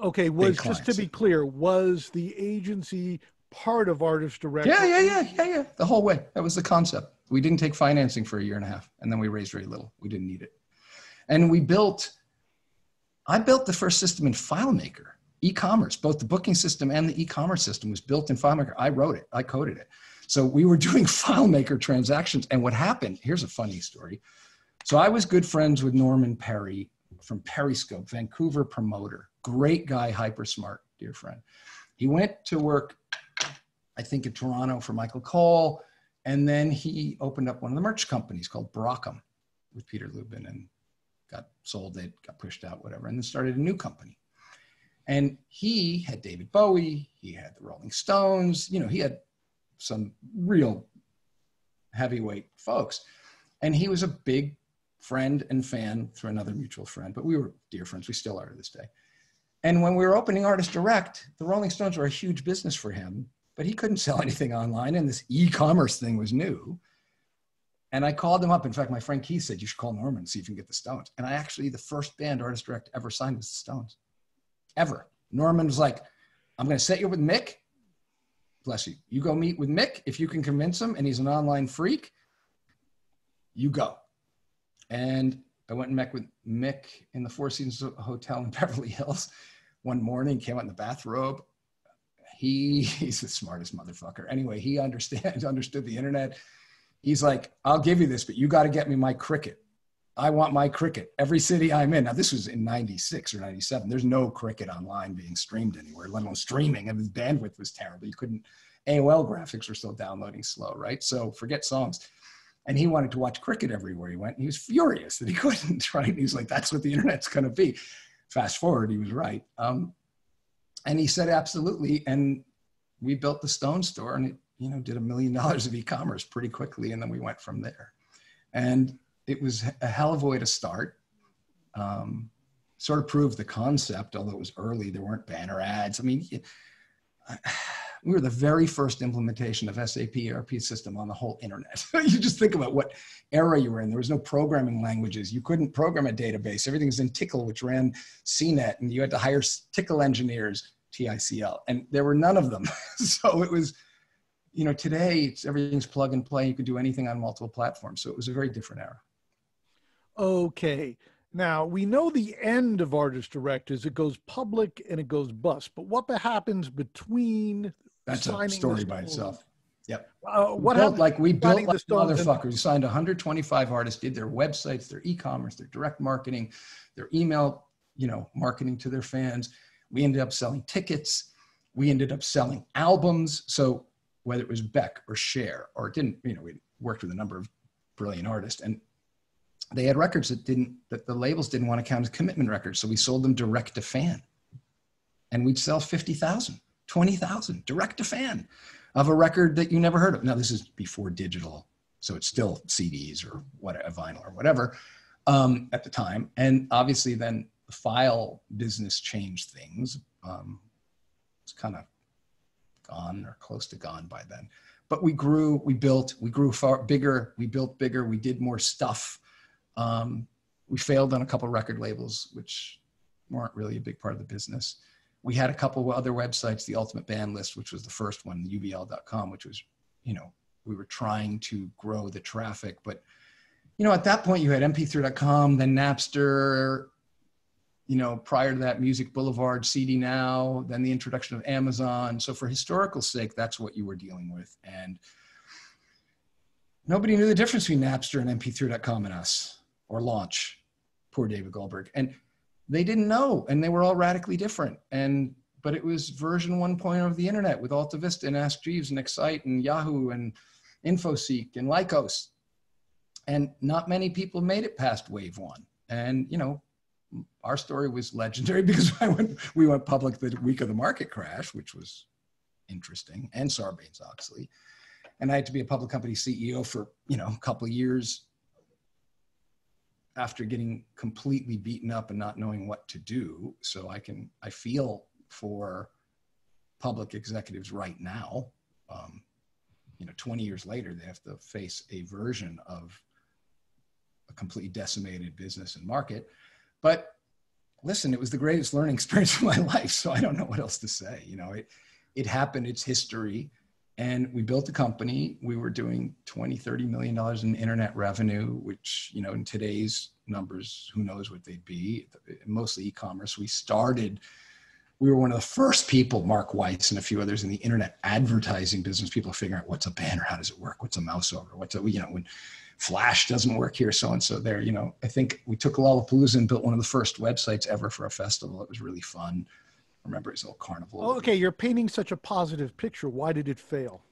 Okay, was just to be clear, was the agency part of Artist Direct? Yeah, yeah, yeah, yeah, yeah. The whole way. That was the concept. We didn't take financing for a year and a half, and then we raised very little. We didn't need it, and we built I built the first system in FileMaker, e-commerce. Both the booking system and the e-commerce system was built in FileMaker. I wrote it. I coded it. So we were doing FileMaker transactions. And what happened? Here's a funny story. So I was good friends with Norman Perry from Perryscope, Vancouver promoter, great guy, hyper smart, dear friend. He went to work, I think, in Toronto for Michael Cohl, and then he opened up one of the merch companies called Brockum with Peter Lubin and got sold it, got pushed out, whatever, and then started a new company. And he had David Bowie, he had the Rolling Stones, you know, he had some real heavyweight folks. And he was a big friend and fan through another mutual friend, but we were dear friends. We still are to this day. And when we were opening Artist Direct, the Rolling Stones were a huge business for him, but he couldn't sell anything online, and this e commerce thing was new. And I called him up. In fact, my friend Keith said, You should call Norman and see if you can get the Stones. And I actually, the first band Artist Direct ever signed was the Stones. Ever. Norman was like, I'm going to set you up with Mick. Bless you. You go meet with Mick. If you can convince him and he's an online freak, you go. And I went and met with Mick in the Four Seasons Hotel in Beverly Hills one morning, came out in the bathrobe. He, he's the smartest motherfucker. Anyway, he understands, understood the internet He's like, I'll give you this, but you got to get me my cricket. I want my cricket. Every city I'm in. Now, this was in 96 or 97. There's no cricket online being streamed anywhere, let alone streaming. And the bandwidth was terrible. You couldn't, AOL graphics were still downloading slow, right? So forget songs. And he wanted to watch cricket everywhere he went. He was furious that he couldn't, right? He's like, that's what the internet's going to be. Fast forward, he was right. Um, and he said, absolutely. And we built the Stone store and it you know, did a million dollars of e-commerce pretty quickly, and then we went from there. And it was a hell of a way to start. Um, sort of proved the concept, although it was early. There weren't banner ads. I mean, We were the very first implementation of SAP ERP system on the whole internet. you just think about what era you were in. There was no programming languages. You couldn't program a database. Everything was in Tcl, which ran CNET, and you had to hire Tcl engineers, TICL, and there were none of them. so it was, you know, today it's everything's plug and play. You could do anything on multiple platforms. So it was a very different era. Okay. Now we know the end of Artist Direct is it goes public and it goes bust. But what happens between that's a story by itself. Yep. Uh, what built, like we built like motherfuckers. We signed 125 artists, did their websites, their e-commerce, their direct marketing, their email, you know, marketing to their fans. We ended up selling tickets. We ended up selling albums. So whether it was Beck or Cher or it didn't, you know, we worked with a number of brilliant artists and they had records that didn't that the labels didn't want to count as commitment records. So we sold them direct to fan. And we'd sell 50,000, 20,000 direct to fan of a record that you never heard of. Now this is before digital, so it's still CDs or what a vinyl or whatever um, at the time. And obviously then the file business changed things. Um, it's kind of gone or close to gone by then. But we grew, we built, we grew far bigger, we built bigger, we did more stuff. Um, we failed on a couple record labels, which weren't really a big part of the business. We had a couple other websites, the Ultimate Band List, which was the first one, UBL.com, which was, you know, we were trying to grow the traffic. But, you know, at that point, you had MP3.com, then Napster, you know, prior to that, Music Boulevard, CD Now, then the introduction of Amazon. So, for historical sake, that's what you were dealing with. And nobody knew the difference between Napster and MP3.com and us or launch. Poor David Goldberg. And they didn't know, and they were all radically different. And but it was version 1.0 point oh of the internet with Alta Vista and Ask Jeeves and Excite and Yahoo and InfoSeek and Lycos. And not many people made it past wave one. And you know, our story was legendary because I went, we went public the week of the market crash, which was interesting, and Sarbanes Oxley. And I had to be a public company CEO for you know a couple years after getting completely beaten up and not knowing what to do. So I can, I feel for public executives right now. Um, you know, 20 years later, they have to face a version of a completely decimated business and market. But listen, it was the greatest learning experience of my life. So I don't know what else to say. You know, it, it happened, it's history and we built a company we were doing 20 30 million dollars in internet revenue which you know in today's numbers who knows what they'd be mostly e-commerce we started we were one of the first people mark weiss and a few others in the internet advertising business people figuring out what's a banner how does it work what's a mouse over what's a you know when flash doesn't work here so and so there you know i think we took lollapalooza and built one of the first websites ever for a festival it was really fun remember his little carnival. Oh, okay, you're painting such a positive picture. Why did it fail?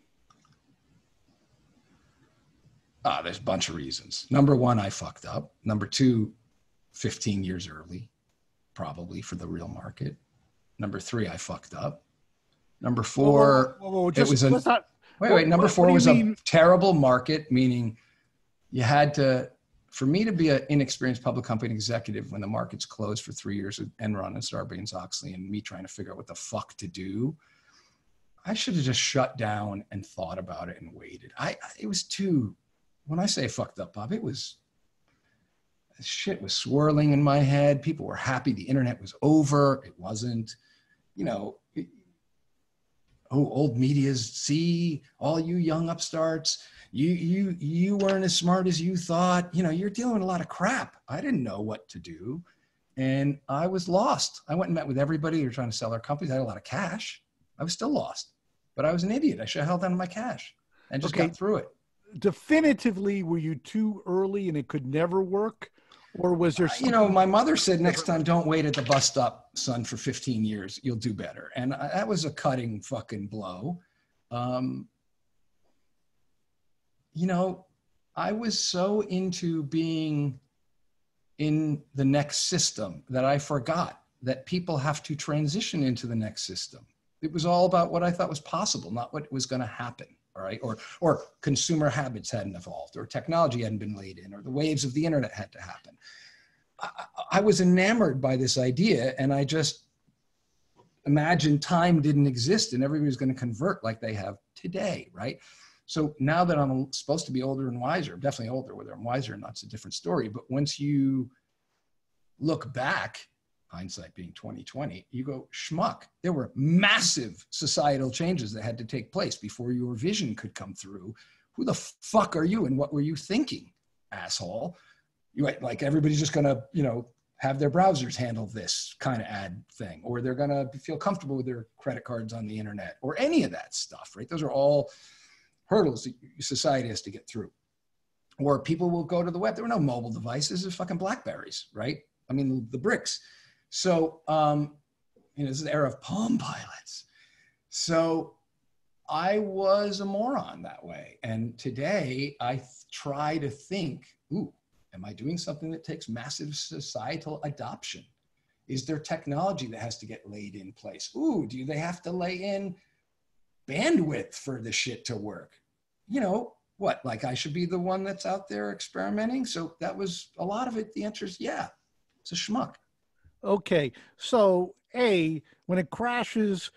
Ah, there's a bunch of reasons. Number one, I fucked up. Number two, 15 years early, probably for the real market. Number three, I fucked up. Number four, whoa, whoa, whoa, just, it was a not, wait, wait. Number four was mean? a terrible market, meaning you had to for me to be an inexperienced public company executive when the market's closed for three years with Enron and Sarbanes Oxley and me trying to figure out what the fuck to do, I should have just shut down and thought about it and waited. I it was too. When I say fucked up, Bob, it was shit was swirling in my head. People were happy the internet was over. It wasn't. You know, it, oh, old media's see all you young upstarts you you you weren't as smart as you thought. You know you're dealing with a lot of crap. I didn't know what to do. And i was lost. I went and met with everybody who were trying to sell their companies. I had a lot of cash. I was still lost but i was an idiot. I should have held on to my cash and just okay. got through it. Definitively were you too early and it could never work? Or was there uh, you know my mother said next time don't wait at the bus stop son for 15 years. You'll do better. And I, that was a cutting fucking blow. Um, you know, I was so into being in the next system that I forgot that people have to transition into the next system. It was all about what I thought was possible, not what was going to happen. All right. Or, or consumer habits hadn't evolved, or technology hadn't been laid in, or the waves of the internet had to happen. I, I was enamored by this idea, and I just imagined time didn't exist and everybody was going to convert like they have today, right? So now that I'm supposed to be older and wiser, definitely older, whether I'm wiser or not, it's a different story. But once you look back, hindsight being 2020, you go, schmuck, there were massive societal changes that had to take place before your vision could come through. Who the fuck are you and what were you thinking, asshole? You like everybody's just gonna, you know, have their browsers handle this kind of ad thing, or they're gonna feel comfortable with their credit cards on the internet, or any of that stuff, right? Those are all hurdles that society has to get through. Or people will go to the web. There were no mobile devices, there's fucking Blackberries, right? I mean, the bricks. So, um, you know, this is the era of Palm Pilots. So I was a moron that way. And today I th- try to think, ooh, am I doing something that takes massive societal adoption? Is there technology that has to get laid in place? Ooh, do they have to lay in bandwidth for the shit to work? You know, what, like I should be the one that's out there experimenting? So that was a lot of it. The answer is yeah, it's a schmuck. Okay. So, A, when it crashes,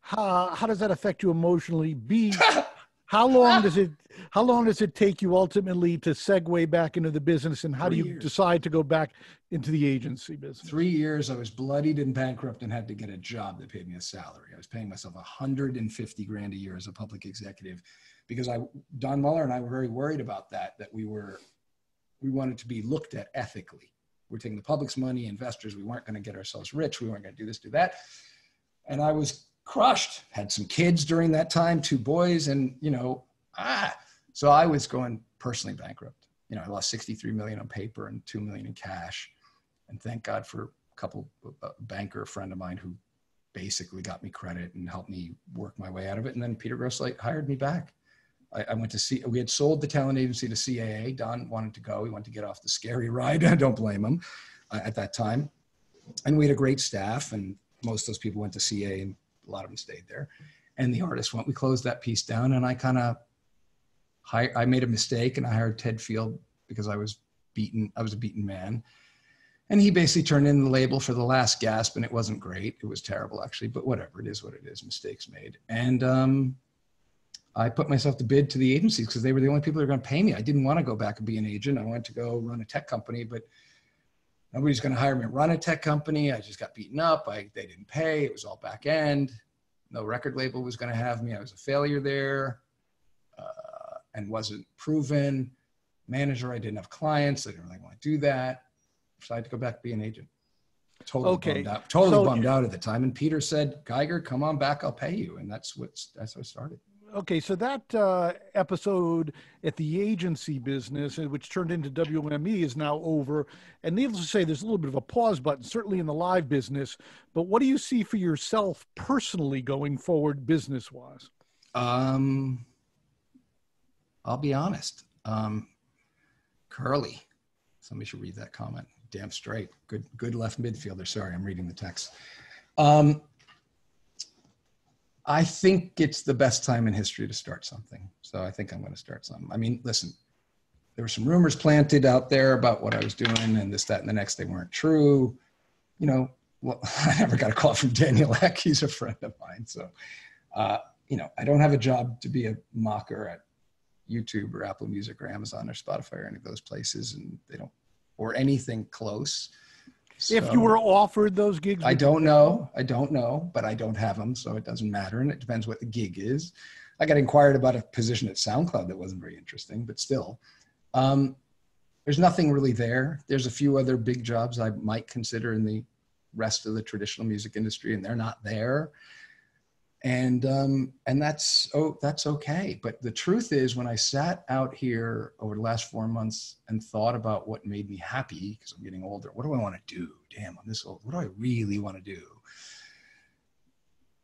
how, how does that affect you emotionally? B, how long does it how long does it take you ultimately to segue back into the business and how Three do you years. decide to go back into the agency business? Three years I was bloodied and bankrupt and had to get a job that paid me a salary. I was paying myself 150 grand a year as a public executive because I Don Mueller and I were very worried about that, that we were we wanted to be looked at ethically. We're taking the public's money, investors, we weren't going to get ourselves rich, we weren't going to do this, do that. And I was crushed, had some kids during that time, two boys, and you know, ah, so I was going personally bankrupt. You know, I lost 63 million on paper and 2 million in cash. And thank God for a couple a banker friend of mine who basically got me credit and helped me work my way out of it. And then Peter Grosslight hired me back. I, I, went to see, we had sold the talent agency to CAA. Don wanted to go. He wanted to get off the scary ride. I don't blame him uh, at that time. And we had a great staff and most of those people went to CAA and a lot of them stayed there. And the artist went, we closed that piece down and I kind of, I made a mistake and I hired Ted Field because I was beaten. I was a beaten man. And he basically turned in the label for the last gasp and it wasn't great. It was terrible actually, but whatever, it is what it is, mistakes made. And um, I put myself to bid to the agencies because they were the only people that were going to pay me. I didn't want to go back and be an agent. I wanted to go run a tech company, but nobody's going to hire me to run a tech company. I just got beaten up. I, they didn't pay. It was all back end. No record label was going to have me. I was a failure there uh, and wasn't proven. Manager, I didn't have clients. I didn't really want to do that. So I had to go back and be an agent. Totally okay. bummed out. Totally so, bummed out at the time. And Peter said, Geiger, come on back. I'll pay you. And that's what that's how I started okay, so that uh, episode at the agency business, which turned into WME, is now over. And needless to say, there's a little bit of a pause button, certainly in the live business. But what do you see for yourself personally going forward, business wise? Um, I'll be honest. Um, Curly. Somebody should read that comment. Damn straight. Good, good left midfielder. Sorry, I'm reading the text. Um, I think it's the best time in history to start something. So I think I'm going to start something. I mean, listen, there were some rumors planted out there about what I was doing and this, that, and the next. They weren't true. You know, well, I never got a call from Daniel Ek. He's a friend of mine. So, uh, you know, I don't have a job to be a mocker at YouTube or Apple Music or Amazon or Spotify or any of those places. And they don't, or anything close. So, if you were offered those gigs, I don't know. I don't know, but I don't have them, so it doesn't matter. And it depends what the gig is. I got inquired about a position at SoundCloud that wasn't very interesting, but still, um, there's nothing really there. There's a few other big jobs I might consider in the rest of the traditional music industry, and they're not there and um, and that's oh that's okay. But the truth is when i sat out here over the last four months and thought about what made me happy because i'm getting older what do i want to do? Damn i'm this old. What do i really want to do?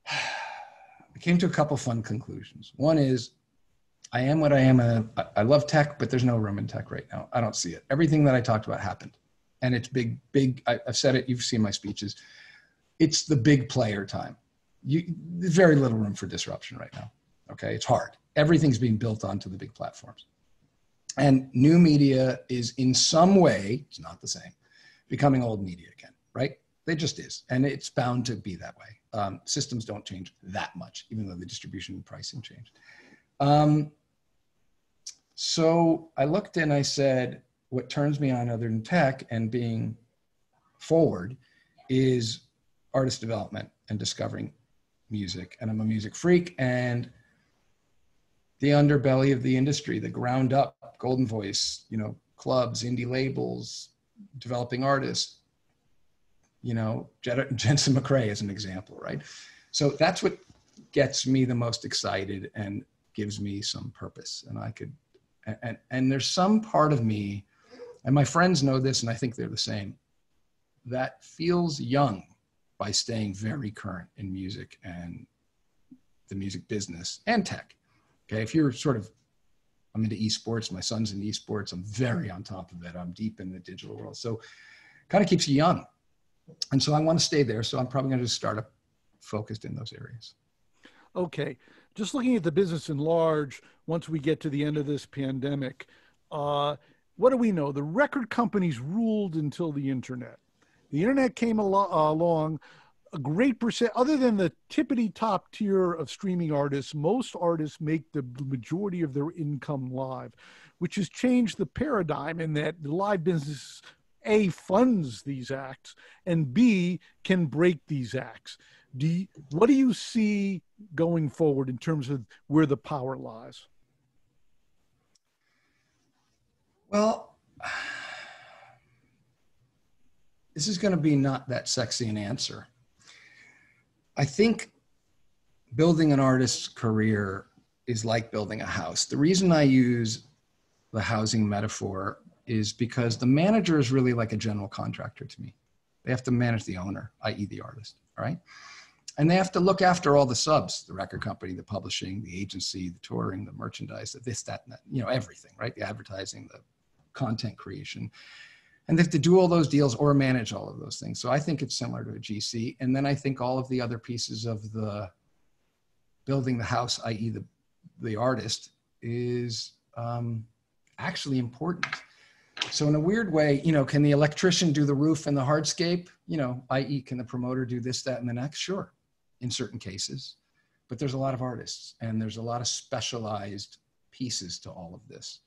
I came to a couple fun conclusions. One is i am what i am I love tech but there's no room in tech right now. I don't see it. Everything that i talked about happened. And it's big big i've said it you've seen my speeches. It's the big player time you, there's very little room for disruption right now. Okay, it's hard. Everything's being built onto the big platforms. And new media is in some way, it's not the same, becoming old media again, right? They just is, and it's bound to be that way. Um, systems don't change that much, even though the distribution and pricing change. Um, so I looked and I said, what turns me on other than tech and being forward is artist development and discovering music. And I'm a music freak and the underbelly of the industry, the ground up, Golden Voice, you know, clubs, indie labels, developing artists, you know, Jensen McRae is an example, right? So that's what gets me the most excited and gives me some purpose. And I could, and, and there's some part of me, and my friends know this, and I think they're the same, that feels young by staying very current in music and the music business and tech. Okay. If you're sort of, I'm into esports, my son's in esports, I'm very on top of it. I'm deep in the digital world. So kind of keeps you young and so I want to stay there. So I'm probably going to start up focused in those areas. Okay. Just looking at the business in large, once we get to the end of this pandemic, uh, what do we know? The record companies ruled until the internet. The internet came al- uh, along. A great percent, other than the tippity top tier of streaming artists, most artists make the majority of their income live, which has changed the paradigm in that the live business a funds these acts and b can break these acts do you, what do you see going forward in terms of where the power lies well this is going to be not that sexy an answer i think building an artist's career is like building a house the reason i use the housing metaphor is because the manager is really like a general contractor to me. They have to manage the owner, i.e., the artist, right? And they have to look after all the subs, the record company, the publishing, the agency, the touring, the merchandise, the this, that, and that, you know, everything, right? The advertising, the content creation. And they have to do all those deals or manage all of those things. So I think it's similar to a GC. And then I think all of the other pieces of the building the house, i.e., the, the artist, is um, actually important so in a weird way, you know, can the electrician do the roof and the hardscape? You know, i.e., can the promoter do this, that, and the next? Sure, in certain cases. But there's a lot of artists and there's a lot of specialized pieces to all of this.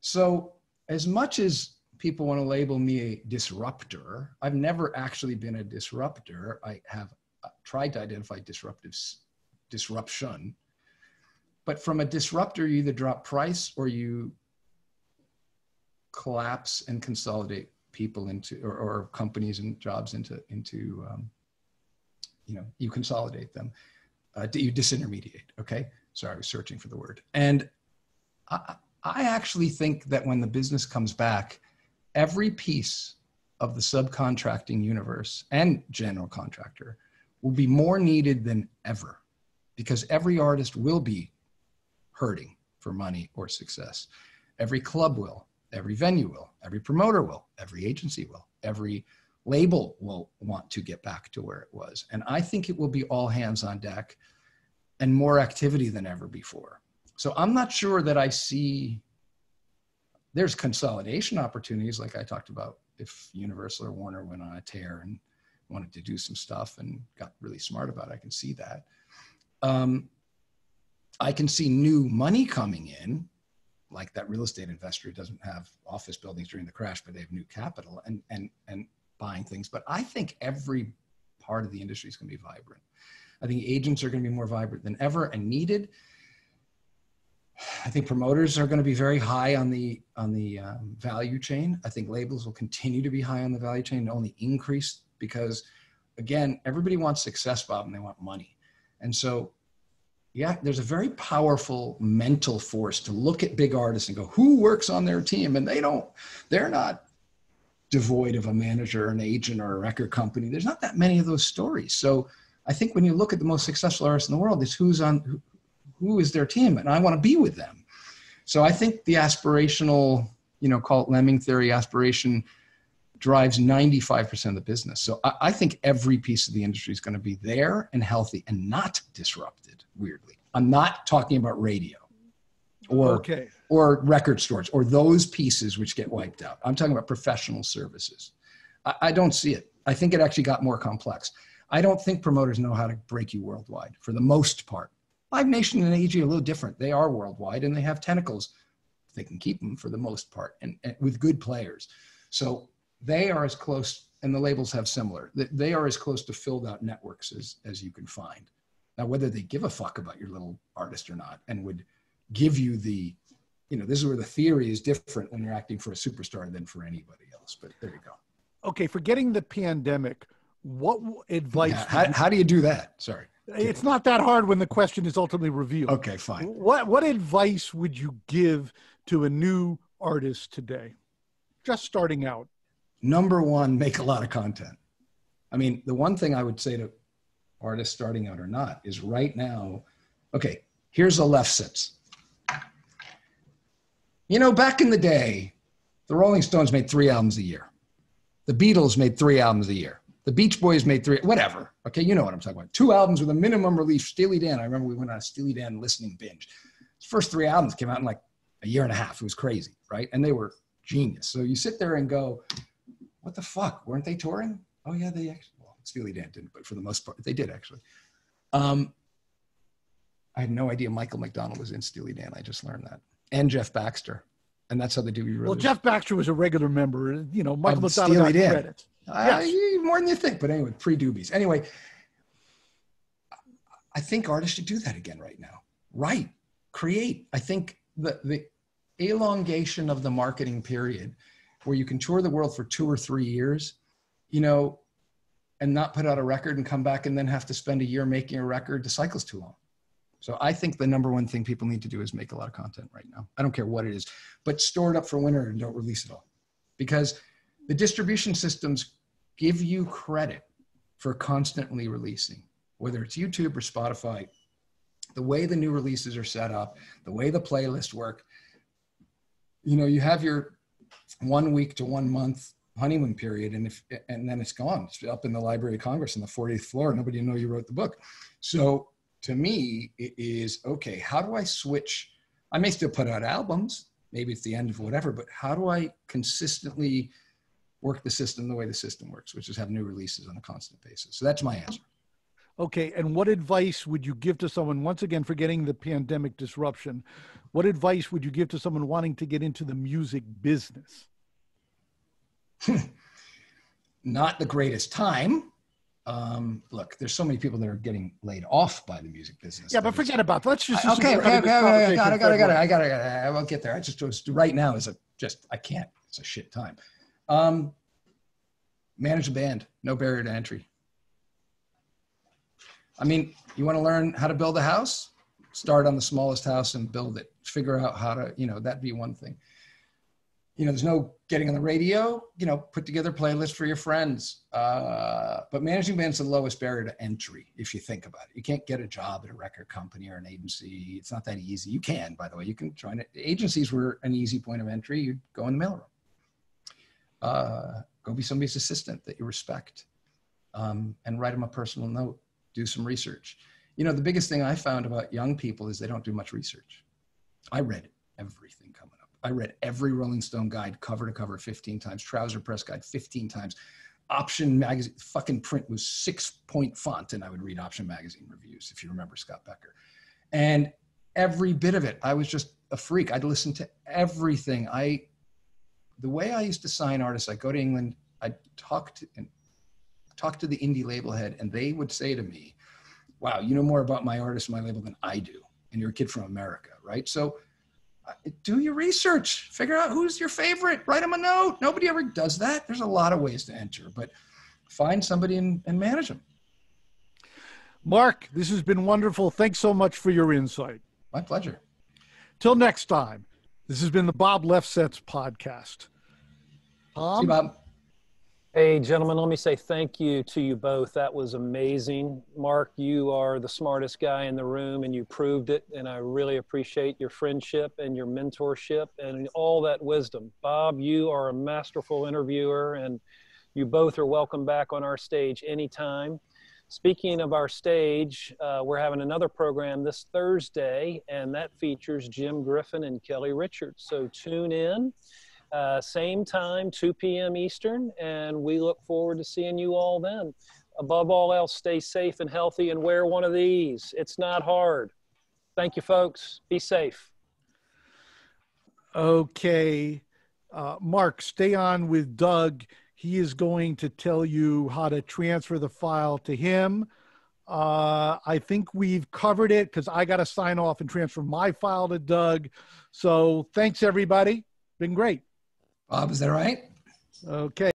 So as much as people want to label me a disruptor, I've never actually been a disruptor. I have uh, tried to identify disruptive disruption. But from a disruptor, you either drop price or you collapse and consolidate people into or, or companies and jobs into into um, you know you consolidate them uh, you disintermediate okay sorry i was searching for the word and I, I actually think that when the business comes back every piece of the subcontracting universe and general contractor will be more needed than ever because every artist will be hurting for money or success every club will Every venue will, every promoter will, every agency will, every label will want to get back to where it was. And I think it will be all hands on deck and more activity than ever before. So I'm not sure that I see there's consolidation opportunities like I talked about if Universal or Warner went on a tear and wanted to do some stuff and got really smart about it, I can see that. Um, I can see new money coming in like that real estate investor who doesn't have office buildings during the crash, but they have new capital and and and buying things. But I think every part of the industry is going to be vibrant. I think agents are going to be more vibrant than ever and needed. I think promoters are going to be very high on the on the um, value chain. I think labels will continue to be high on the value chain and only increase because, again, everybody wants success, Bob, and they want money. And so yeah, there's a very powerful mental force to look at big artists and go, who works on their team? And they don't, they're not devoid of a manager, an agent, or a record company. There's not that many of those stories. So I think when you look at the most successful artists in the world, it's who's on, who, is their team, and I want to be with them. So I think the aspirational, you know, call it lemming theory, aspiration drives 95% of the business. So I, I think every piece of the industry is going to be there and healthy and not disrupted, weirdly. I'm not talking about radio or, okay. or record stores or those pieces which get wiped out. I'm talking about professional services. I, I don't see it. I think it actually got more complex. I don't think promoters know how to break you worldwide for the most part. Live Nation and AEG are a little different. They are worldwide and they have tentacles. They can keep them for the most part and, and with good players. So they are as close, and the labels have similar. They are as close to filled out networks as, as you can find. Now, whether they give a fuck about your little artist or not and would give you the, you know, this is where the theory is different when you're acting for a superstar than for anybody else. But there you go. Okay, forgetting the pandemic, what advice? Yeah, how, how do you do that? Sorry. It's not that hard when the question is ultimately revealed. Okay, fine. What what advice would you give to a new artist today, just starting out? Number one, make a lot of content. I mean, the one thing I would say to artists starting out or not is right now, okay, here's a Lefsetz. You know, back in the day, the Rolling Stones made three albums a year. The Beatles made three albums a year. The Beach Boys made three, whatever. Okay, you know what I'm talking about. Two albums with a minimum release. Steely Dan. I remember we went on a Steely Dan listening binge. His first three albums came out in like a year and a half. It was crazy, right? And they were genius. So you sit there and go, what the fuck? Weren't they touring? Oh yeah, they actually. Well, Steely Dan didn't, but for the most part, they did actually. Um, I had no idea Michael McDonald was in Steely Dan. I just learned that, and Jeff Baxter, and that's how they do. Really well, Jeff Baxter was a regular member. You know, Michael McDonald got Dan. credit. Uh, yes. more than you think, but anyway, pre Doobies. Anyway, I think artists should do that again right now. Write, create. I think the the elongation of the marketing period, where you can tour the world for two or three years, you know, and not put out a record and come back and then have to spend a year making a record, the cycle's too long. So I think the number one thing people need to do is make a lot of content right now. I don't care what it is, but store it up for winter and don't release it all. Because the distribution systems give you credit for constantly releasing, whether it's YouTube or Spotify. The way the new releases are set up, the way the playlists work, you know, you have your one week to one month honeymoon period, and if and then it's gone. It's up in the Library of Congress on the 40th floor. Nobody know you wrote the book. So to me, it is okay. How do I switch? I may still put out albums. Maybe it's the end of whatever, but how do I consistently work the system the way the system works, which is have new releases on a constant basis. So that's my answer. Okay, and what advice would you give to someone, once again, forgetting the pandemic disruption, what advice would you give to someone wanting to get into the music business? Not the greatest time. Um, look, there's so many people that are getting laid off by the music business. Yeah, but forget about that. Let's just okay, okay, okay, okay, I got it, I got it, I got it, I got it, I won't get there. I just, just right now is a just I can't. It's a shit time. Um, manage a band, no barrier to entry. I mean, you want to learn how to build a house? Start on the smallest house and build it. Figure out how to, you know, that'd be one thing. You know, there's no getting on the radio, you know, put together playlists for your friends. Uh, but managing bands is the lowest barrier to entry if you think about it. You can't get a job at a record company or an agency. It's not that easy. You can, by the way, you can join it. Agencies were an easy point of entry. You go in the mailroom uh, go be somebody's assistant that you respect um, and write them a personal note do some research. You know the biggest thing i found about young people is they don't do much research. I read everything coming up. I read every rolling stone guide cover to cover 15 times trouser press guide 15 times option magazine fucking print was six point font and i would read option magazine reviews if you remember scott becker. And every bit of it i was just a freak. I'd listen to everything. I the way I used to sign artists, I go to England, I talk to and talk to the indie label head, and they would say to me, "Wow, you know more about my artist, my label than I do, and you're a kid from America, right?" So uh, do your research, figure out who's your favorite, write them a note. Nobody ever does that. There's a lot of ways to enter, but find somebody and, and manage them. Marc, this has been wonderful. Thanks so much for your insight. My pleasure. Till next time. This has been the Bob Lefsetz podcast. Tom? See, Bob. Hey, gentlemen, let me say thank you to you both. That was amazing. Marc, you are the smartest guy in the room and you proved it. And I really appreciate your friendship and your mentorship and all that wisdom. Bob, you are a masterful interviewer and you both are welcome back on our stage anytime. Speaking of our stage, uh, we're having another program this Thursday, and that features Jim Griffin and Kelly Richards. So tune in. Uh, same time, 2 p.m. Eastern, and we look forward to seeing you all then. Above all else, stay safe and healthy and wear one of these. It's not hard. Thank you, folks. Be safe. Okay. Uh, Marc, stay on with Doug. He is going to tell you how to transfer the file to him. Uh, I think we've covered it because I got to sign off and transfer my file to Doug. So thanks, everybody. Been great. Bob, is that right? Okay.